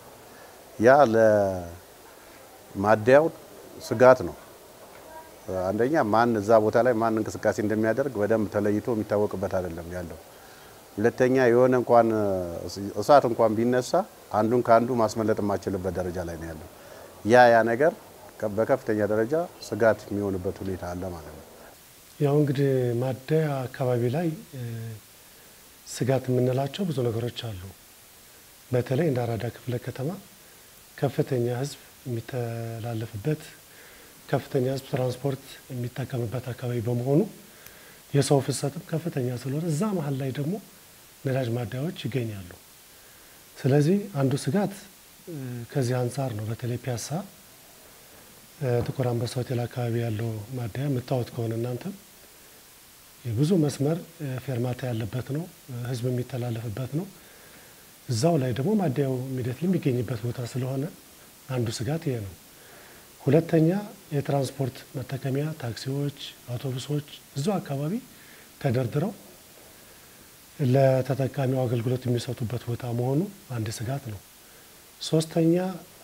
Speaker 40: ያ ለማደያው ስጋት ነው። አንደኛ ማን እዛ ቦታ ላይ ማን እንቅስቃሴ እንደሚያደርግ በደንብ ተለይቶ የሚታወቅበት አይደለም ያለው። ሁለተኛ የሆነ እንኳን እሳት እንኳን ቢነሳ አንዱን ከአንዱ ማስመለጥ የማችልበት ደረጃ ላይ ነው ያለው። ያ ያ ነገር በከፍተኛ ደረጃ ስጋት የሚሆንበት ሁኔታ አለ ማለት ነው።
Speaker 41: ያው እንግዲህ ማደያ አካባቢ ላይ ስጋት የምንላቸው ብዙ ነገሮች አሉ። በተለይ እንደ አራዳ ክፍለ ከተማ ከፍተኛ ሕዝብ የሚተላለፍበት ከፍተኛ ሕዝብ ትራንስፖርት የሚጠቀምበት አካባቢ በመሆኑ የሰው ፍሰትም ከፍተኛ ስለሆነ እዛ መሀል ላይ ደግሞ ነዳጅ ማደያዎች ይገኛሉ። ስለዚህ አንዱ ስጋት ከዚህ አንጻር ነው። በተለይ ፒያሳ ጥቁር አንበሳ ሆቴል አካባቢ ያለው ማደያ የምታዩት ከሆነ እናንተም የብዙ መስመር ፌርማታ ያለበት ነው፣ ህዝብ የሚተላለፍበት ነው። እዛው ላይ ደግሞ ማደያው immediately የሚገኝበት ቦታ ስለሆነ አንዱ ስጋት ይሄ ነው። ሁለተኛ የትራንስፖርት መጠቀሚያ ታክሲዎች፣ አውቶቡሶች እዛው አካባቢ ተደርድረው ለተጠቃሚው አገልግሎት የሚሰጡበት ቦታ መሆኑ አንድ ስጋት ነው። ሶስተኛ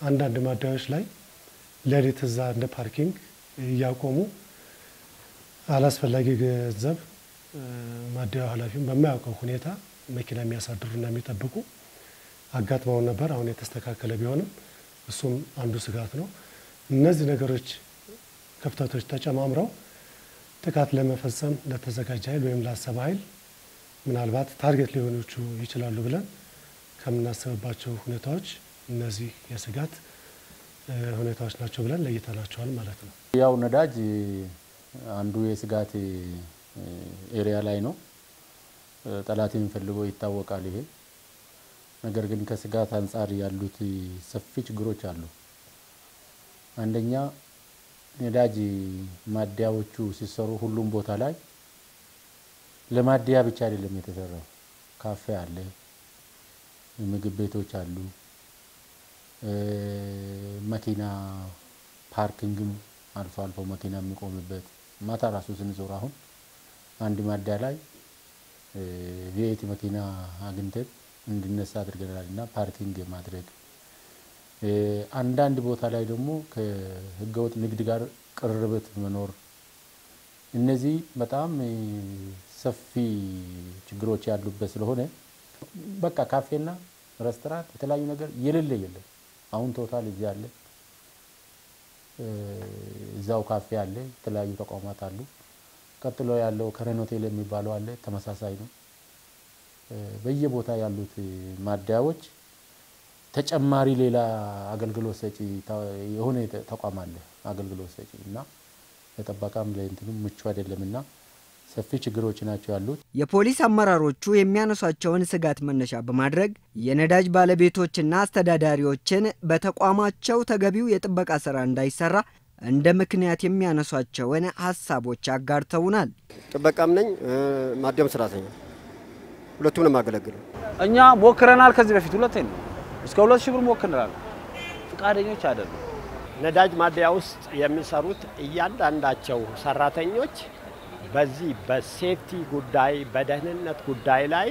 Speaker 41: አንዳንድ ማደያዎች ላይ ሌሊት እዛ እንደ parking እያቆሙ አላስፈላጊ ገንዘብ ማደያው ኃላፊውን በማያውቀው ሁኔታ መኪና የሚያሳድሩና የሚጠብቁ አጋጥመውን ነበር። አሁን የተስተካከለ ቢሆንም እሱም አንዱ ስጋት ነው። እነዚህ ነገሮች ክፍተቶች ተጨማምረው ጥቃት ለመፈጸም ለተዘጋጀ ኃይል ወይም ላሰበ ኃይል ምናልባት target ሊሆኑ ይችላሉ ብለን ከምናስብባቸው ሁኔታዎች እነዚህ የስጋት ሁኔታዎች ናቸው ብለን ለይተናቸዋል ማለት ነው።
Speaker 31: ያው ነዳጅ አንዱ የስጋት area ላይ ነው። ጠላት የሚፈልገው ይታወቃል። ይሄ ነገር ግን ከስጋት አንጻር ያሉት ሰፊ ችግሮች አሉ። አንደኛ ነዳጅ ማደያዎቹ ሲሰሩ ሁሉም ቦታ ላይ ለማደያ ብቻ አይደለም የተሰራው። ካፌ አለ፣ ምግብ ቤቶች አሉ፣ መኪና parking ም አልፎ አልፎ መኪና የሚቆምበት ማታ ራሱ ስንዞር አሁን አንድ ማደያ ላይ V8 መኪና አግኝተን እንዲነሳ አድርገናል እና parking ማድረግ አንዳንድ ቦታ ላይ ደግሞ ከህገወጥ ንግድ ጋር ቅርርበት መኖር እነዚህ በጣም ሰፊ ችግሮች ያሉበት ስለሆነ በቃ ካፌና ሬስቶራንት የተለያዩ ነገር የሌለ የለም። አሁን ቶታል እዚህ አለ፣ እዛው ካፌ አለ፣ የተለያዩ ተቋማት አሉ። ቀጥሎ ያለው ከረን ሆቴል የሚባለው አለ፣ ተመሳሳይ ነው። በየቦታ ያሉት ማደያዎች ተጨማሪ ሌላ አገልግሎት ሰጪ የሆነ ተቋም አለ አገልግሎት ሰጪ እና ለጠበቃም ለእንትኑም ምቹ አይደለምና ሰፊ ችግሮች ናቸው ያሉት።
Speaker 35: የፖሊስ አመራሮቹ የሚያነሷቸውን ስጋት መነሻ በማድረግ የነዳጅ ባለቤቶችና አስተዳዳሪዎችን በተቋማቸው ተገቢው የጥበቃ ስራ እንዳይሰራ እንደ ምክንያት የሚያነሷቸውን ሀሳቦች አጋርተውናል።
Speaker 28: ጥበቃም ነኝ፣ ማደያም ሰራተኛ፣ ሁለቱም ነው የማገለግለው።
Speaker 38: እኛ ሞክረናል። ከዚህ በፊት ሁለቴ ነው እስከ ሁለት ሺህ ብር ሞክረናል። ፈቃደኞች አይደሉም።
Speaker 42: ነዳጅ ማደያ ውስጥ የሚሰሩት እያንዳንዳቸው ሰራተኞች በዚህ በሴፍቲ ጉዳይ በደህንነት ጉዳይ ላይ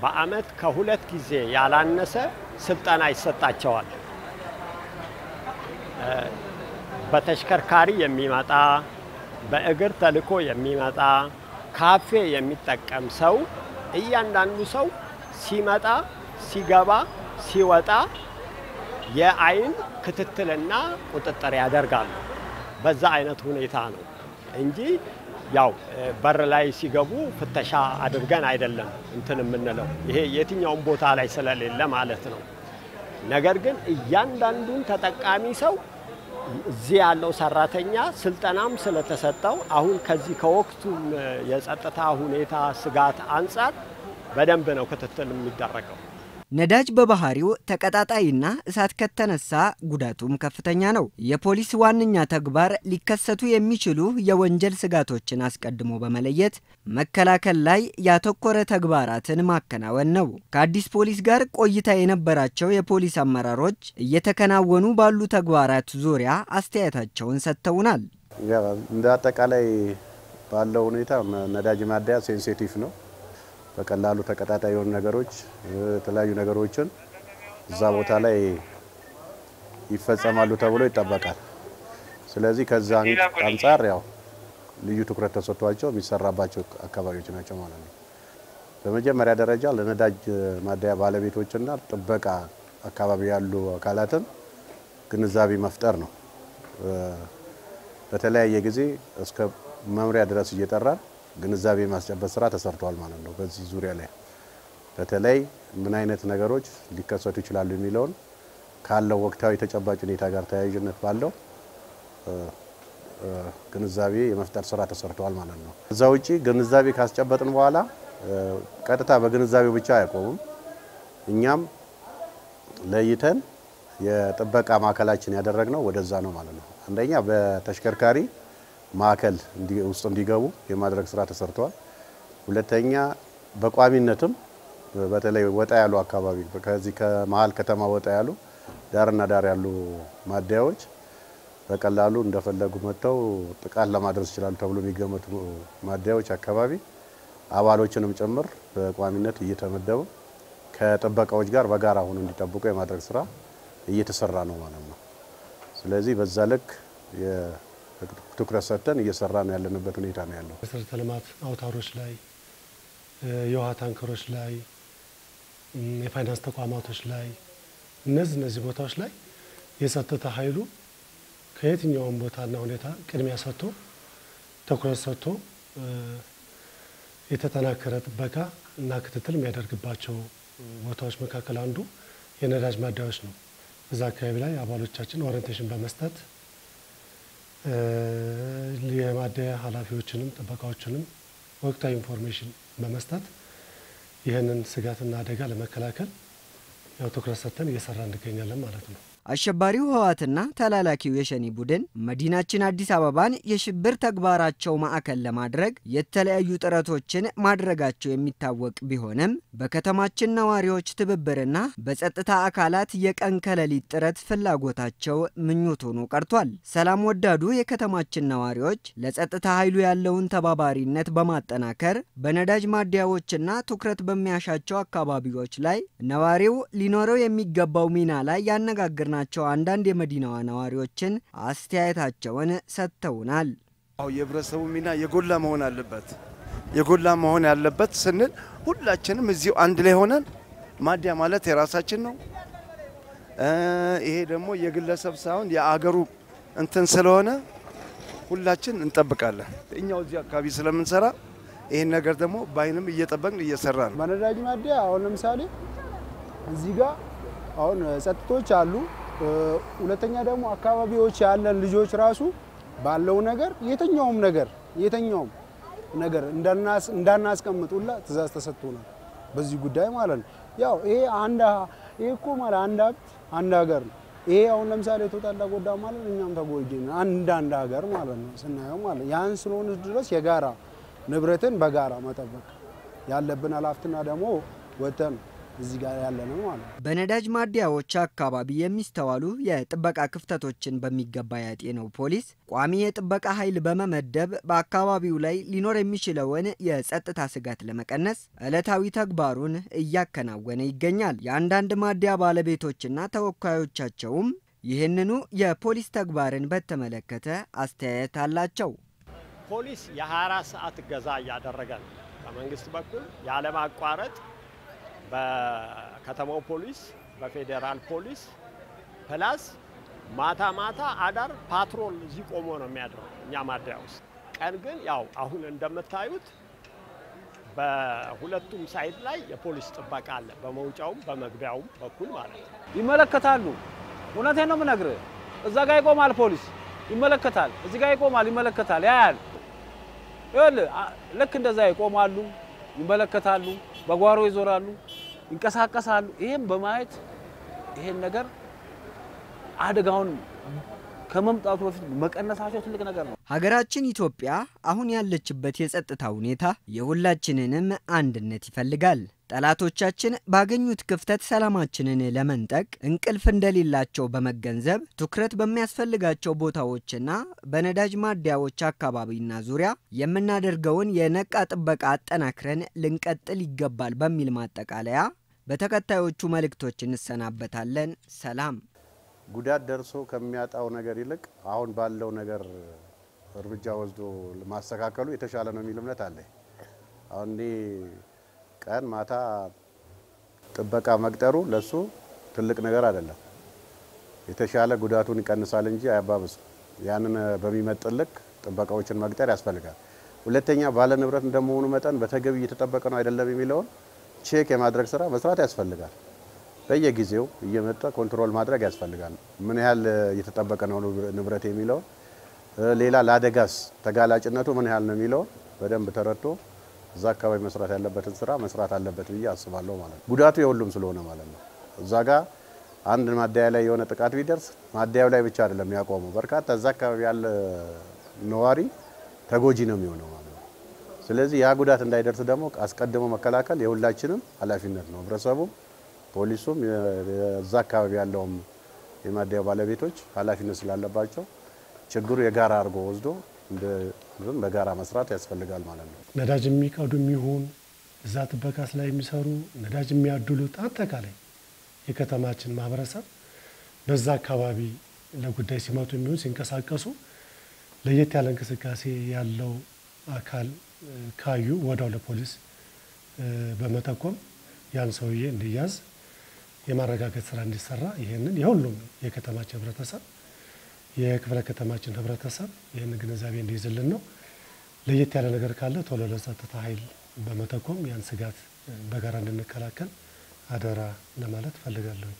Speaker 42: በአመት ከሁለት ጊዜ ያላነሰ ስልጠና ይሰጣቸዋል። በተሽከርካሪ የሚመጣ በእግር ተልኮ የሚመጣ ካፌ የሚጠቀም ሰው እያንዳንዱ ሰው ሲመጣ ሲገባ ሲወጣ የአይን ክትትልና ቁጥጥር ያደርጋሉ። በዛ አይነት ሁኔታ ነው እንጂ ያው በር ላይ ሲገቡ ፍተሻ አድርገን አይደለም እንትን የምንለው። ይሄ የትኛውም ቦታ ላይ ስለሌለ ማለት ነው። ነገር ግን እያንዳንዱን ተጠቃሚ ሰው እዚህ ያለው ሰራተኛ ስልጠናም ስለተሰጠው አሁን ከዚህ ከወቅቱም የጸጥታ ሁኔታ ስጋት አንጻር በደንብ ነው ክትትል የሚደረገው።
Speaker 35: ነዳጅ በባህሪው ተቀጣጣይና እሳት ከተነሳ ጉዳቱም ከፍተኛ ነው። የፖሊስ ዋነኛ ተግባር ሊከሰቱ የሚችሉ የወንጀል ስጋቶችን አስቀድሞ በመለየት መከላከል ላይ ያተኮረ ተግባራትን ማከናወን ነው። ከአዲስ ፖሊስ ጋር ቆይታ የነበራቸው የፖሊስ አመራሮች እየተከናወኑ ባሉ ተግባራት ዙሪያ አስተያየታቸውን ሰጥተውናል።
Speaker 40: እንደ አጠቃላይ ባለው ሁኔታ ነዳጅ ማደያ ሴንሲቲቭ ነው። በቀላሉ ተቀጣጣይ የሆኑ ነገሮች የተለያዩ ነገሮችን እዛ ቦታ ላይ ይፈጸማሉ ተብሎ ይጠበቃል። ስለዚህ ከዛ አንጻር ያው ልዩ ትኩረት ተሰጥቷቸው የሚሰራባቸው አካባቢዎች ናቸው ማለት ነው። በመጀመሪያ ደረጃ ለነዳጅ ማደያ ባለቤቶችና ጥበቃ አካባቢ ያሉ አካላትን ግንዛቤ መፍጠር ነው። በተለያየ ጊዜ እስከ መምሪያ ድረስ እየጠራን ግንዛቤ ማስጨበጥ ስራ ተሰርቷል ማለት ነው። በዚህ ዙሪያ ላይ በተለይ ምን አይነት ነገሮች ሊከሰቱ ይችላሉ የሚለውን ካለው ወቅታዊ ተጨባጭ ሁኔታ ጋር ተያያዥነት ባለው ግንዛቤ የመፍጠር ስራ ተሰርተዋል ማለት ነው። እዛ ውጪ ግንዛቤ ካስጨበጥን በኋላ ቀጥታ በግንዛቤው ብቻ አያቆሙም። እኛም ለይተን የጥበቃ ማዕከላችን ያደረግነው ወደዛ ነው ማለት ነው። አንደኛ በተሽከርካሪ ማዕከል ውስጥ እንዲገቡ የማድረግ ስራ ተሰርተዋል። ሁለተኛ በቋሚነትም በተለይ ወጣ ያሉ አካባቢ ከዚህ ከመሀል ከተማ ወጣ ያሉ ዳርና ዳር ያሉ ማደያዎች በቀላሉ እንደፈለጉ መጥተው ጥቃት ለማድረስ ይችላሉ ተብሎ የሚገመቱ ማደያዎች አካባቢ አባሎችንም ጭምር በቋሚነት እየተመደቡ ከጥበቃዎች ጋር በጋራ ሆኖ እንዲጠብቁ የማድረግ ስራ እየተሰራ ነው ማለት ነው። ስለዚህ በዛ ልክ ትኩረት ሰጥተን እየሰራን ያለንበት ሁኔታ ነው ያለው።
Speaker 41: መሰረተ ልማት አውታሮች ላይ፣ የውሃ ታንከሮች ላይ፣ የፋይናንስ ተቋማቶች ላይ እነዚህ እነዚህ ቦታዎች ላይ የጸጥታ ኃይሉ ከየትኛውም ቦታና ሁኔታ ቅድሚያ ሰጥቶ ትኩረት ሰጥቶ የተጠናከረ ጥበቃ እና ክትትል የሚያደርግባቸው ቦታዎች መካከል አንዱ የነዳጅ ማደያዎች ነው። እዛ አካባቢ ላይ አባሎቻችን orientation በመስጠት የማደያ ኃላፊዎችንም ጥበቃዎችንም ወቅታዊ information በመስጠት ይህንን ስጋትና አደጋ ለመከላከል ያው ትኩረት ሰጥተን እየሰራ እንገኛለን ማለት ነው።
Speaker 35: አሸባሪው ህወሓትና ተላላኪው የሸኔ ቡድን መዲናችን አዲስ አበባን የሽብር ተግባራቸው ማዕከል ለማድረግ የተለያዩ ጥረቶችን ማድረጋቸው የሚታወቅ ቢሆንም በከተማችን ነዋሪዎች ትብብርና በጸጥታ አካላት የቀን ከሌሊት ጥረት ፍላጎታቸው ምኞት ሆኖ ቀርቷል። ሰላም ወዳዱ የከተማችን ነዋሪዎች ለጸጥታ ኃይሉ ያለውን ተባባሪነት በማጠናከር በነዳጅ ማደያዎችና ትኩረት በሚያሻቸው አካባቢዎች ላይ ነዋሪው ሊኖረው የሚገባው ሚና ላይ ያነጋግርናቸው አንዳንድ የመዲናዋ ነዋሪዎችን አስተያየታቸውን ሰጥተውናል።
Speaker 43: አሁ የህብረተሰቡ ሚና የጎላ መሆን አለበት። የጎላ መሆን ያለበት ስንል ሁላችንም እዚሁ አንድ ላይ ሆነን ማደያ ማለት የራሳችን ነው። ይሄ ደግሞ የግለሰብ ሳይሆን የአገሩ እንትን ስለሆነ ሁላችን እንጠብቃለን። እኛው እዚህ አካባቢ ስለምንሰራ ይህን ነገር ደግሞ በአይንም እየጠበቅን እየሰራ ነው።
Speaker 44: በነዳጅ ማደያ አሁን ለምሳሌ እዚህ ጋር አሁን ጸጥቶች አሉ። ሁለተኛ ደግሞ አካባቢዎች ያለን ልጆች ራሱ ባለው ነገር የትኛውም ነገር የትኛውም ነገር እንዳናስቀምጡላ ትእዛዝ ተሰጥቶናል። በዚህ ጉዳይ ማለት ነው። ያው ይሄ አንድ ይሄ እኮ ማለት አንድ ሀብት አንድ ሀገር ነው። ይሄ አሁን ለምሳሌ ቶታል ተጎዳ ማለት እኛም ተጎጂ አንድ አንድ ሀገር ማለት ነው ስናየው ማለት ያን ስለሆነ ድረስ የጋራ ንብረትን በጋራ መጠበቅ ያለብን ኃላፊነትና ደግሞ ወተን እዚህ ጋር ያለ ነው ማለት ነው።
Speaker 35: በነዳጅ ማደያዎች አካባቢ የሚስተዋሉ የጥበቃ ክፍተቶችን በሚገባ ያጤነው ፖሊስ ቋሚ የጥበቃ ኃይል በመመደብ በአካባቢው ላይ ሊኖር የሚችለውን የጸጥታ ስጋት ለመቀነስ ዕለታዊ ተግባሩን እያከናወነ ይገኛል። የአንዳንድ ማደያ ባለቤቶችና ተወካዮቻቸውም ይህንኑ የፖሊስ ተግባርን በተመለከተ አስተያየት አላቸው።
Speaker 42: ፖሊስ የ24 ሰዓት እገዛ እያደረገ ነው። በመንግስት በኩል ያለማቋረጥ በከተማው ፖሊስ፣ በፌዴራል ፖሊስ ፕላስ ማታ ማታ አዳር ፓትሮል እዚህ ቆሞ ነው የሚያድረው እኛ ማደያ ውስጥ። ቀን ግን ያው አሁን እንደምታዩት በሁለቱም ሳይድ ላይ የፖሊስ ጥበቃ አለ፣ በመውጫውም በመግቢያውም በኩል ማለት ነው።
Speaker 45: ይመለከታሉ። እውነቴን ነው የምነግርህ። እዛ ጋር ይቆማል ፖሊስ ይመለከታል። እዚህ ጋር ይቆማል ይመለከታል፣ ያያል። ይኸውልህ ልክ እንደዛ ይቆማሉ፣ ይመለከታሉ፣ በጓሮ ይዞራሉ፣ ይንቀሳቀሳሉ። ይህም በማየት ይሄን ነገር አደጋውን ከመምጣቱ በፊት መቀነሳቸው ትልቅ ነገር ነው።
Speaker 35: ሀገራችን ኢትዮጵያ አሁን ያለችበት የጸጥታ ሁኔታ የሁላችንንም አንድነት ይፈልጋል። ጠላቶቻችን ባገኙት ክፍተት ሰላማችንን ለመንጠቅ እንቅልፍ እንደሌላቸው በመገንዘብ ትኩረት በሚያስፈልጋቸው ቦታዎችና በነዳጅ ማደያዎች አካባቢና ዙሪያ የምናደርገውን የነቃ ጥበቃ አጠናክረን ልንቀጥል ይገባል በሚል ማጠቃለያ በተከታዮቹ መልእክቶች እንሰናበታለን። ሰላም።
Speaker 40: ጉዳት ደርሶ ከሚያጣው ነገር ይልቅ አሁን ባለው ነገር እርምጃ ወስዶ ማስተካከሉ የተሻለ ነው የሚል እምነት አለኝ። አሁን ቀን ማታ ጥበቃ መቅጠሩ ለሱ ትልቅ ነገር አይደለም። የተሻለ ጉዳቱን ይቀንሳል እንጂ አያባብስም። ያንን በሚመጥን ልክ ጥበቃዎችን መቅጠር ያስፈልጋል። ሁለተኛ ባለ ንብረት እንደመሆኑ መጠን በተገቢ እየተጠበቀ ነው አይደለም የሚለውን check የማድረግ ስራ መስራት ያስፈልጋል። በየጊዜው እየመጣ control ማድረግ ያስፈልጋል። ምን ያህል እየተጠበቀ ነው ንብረት የሚለውን ሌላ ለአደጋስ ተጋላጭነቱ ምን ያህል ነው የሚለውን በደንብ ተረድቶ እዛ አካባቢ መስራት ያለበትን ስራ መስራት አለበት ብዬ አስባለሁ ማለት ነው። ጉዳቱ የሁሉም ስለሆነ ማለት ነው። እዛ ጋር አንድ ማደያ ላይ የሆነ ጥቃት ቢደርስ ማደያው ላይ ብቻ አይደለም ያቆመው፣ በርካታ እዛ አካባቢ ያለ ነዋሪ ተጎጂ ነው የሚሆነው ማለት ነው። ስለዚህ ያ ጉዳት እንዳይደርስ ደግሞ አስቀድሞ መከላከል የሁላችንም ኃላፊነት ነው። ህብረተሰቡም፣ ፖሊሱም፣ እዛ አካባቢ ያለውም የማደያው ባለቤቶች ኃላፊነት ስላለባቸው ችግሩ የጋራ አድርጎ ወስዶ በጋራ መስራት ያስፈልጋል ማለት ነው።
Speaker 41: ነዳጅ የሚቀዱ የሚሆን እዛ ጥበቃ ላይ የሚሰሩ ነዳጅ የሚያድሉት አጠቃላይ የከተማችን ማህበረሰብ በዛ አካባቢ ለጉዳይ ሲመጡ የሚሆን ሲንቀሳቀሱ ለየት ያለ እንቅስቃሴ ያለው አካል ካዩ ወዳው ለፖሊስ በመጠቆም ያን ሰውዬ እንዲያዝ የማረጋገጥ ስራ እንዲሰራ ይህንን የሁሉም የከተማችን ህብረተሰብ የክፍለ ከተማችን ህብረተሰብ ይህን ግንዛቤ እንዲይዝልን ነው። ለየት ያለ ነገር ካለ ቶሎ ለጸጥታ ኃይል በመጠቆም ያን ስጋት በጋራ እንድንከላከል አደራ ለማለት ፈልጋለሁ።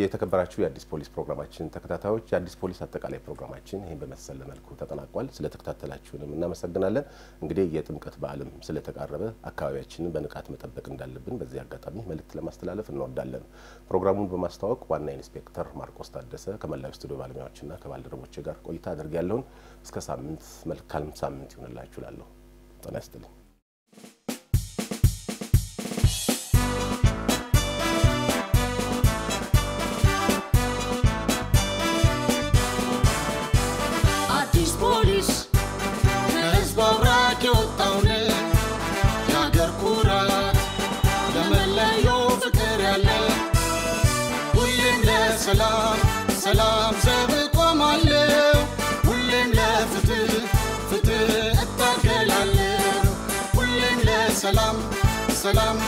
Speaker 2: የተከበራችሁ የአዲስ ፖሊስ ፕሮግራማችን ተከታታዮች የአዲስ ፖሊስ አጠቃላይ ፕሮግራማችን ይህን በመሰለ መልኩ ተጠናቋል። ስለተከታተላችሁንም እናመሰግናለን። እንግዲህ የጥምቀት በዓልም ስለተቃረበ አካባቢያችንን በንቃት መጠበቅ እንዳለብን በዚህ አጋጣሚ መልእክት ለማስተላለፍ እንወዳለን። ፕሮግራሙን በማስተዋወቅ ዋና ኢንስፔክተር ማርቆስ ታደሰ ከመላው ስቱዲዮ ባለሙያዎችና ከባልደረቦች ጋር ቆይታ አድርጌያለሁን። እስከ ሳምንት መልካም ሳምንት ይሆንላችሁ ላለሁ ጤና
Speaker 1: እታገላለሁ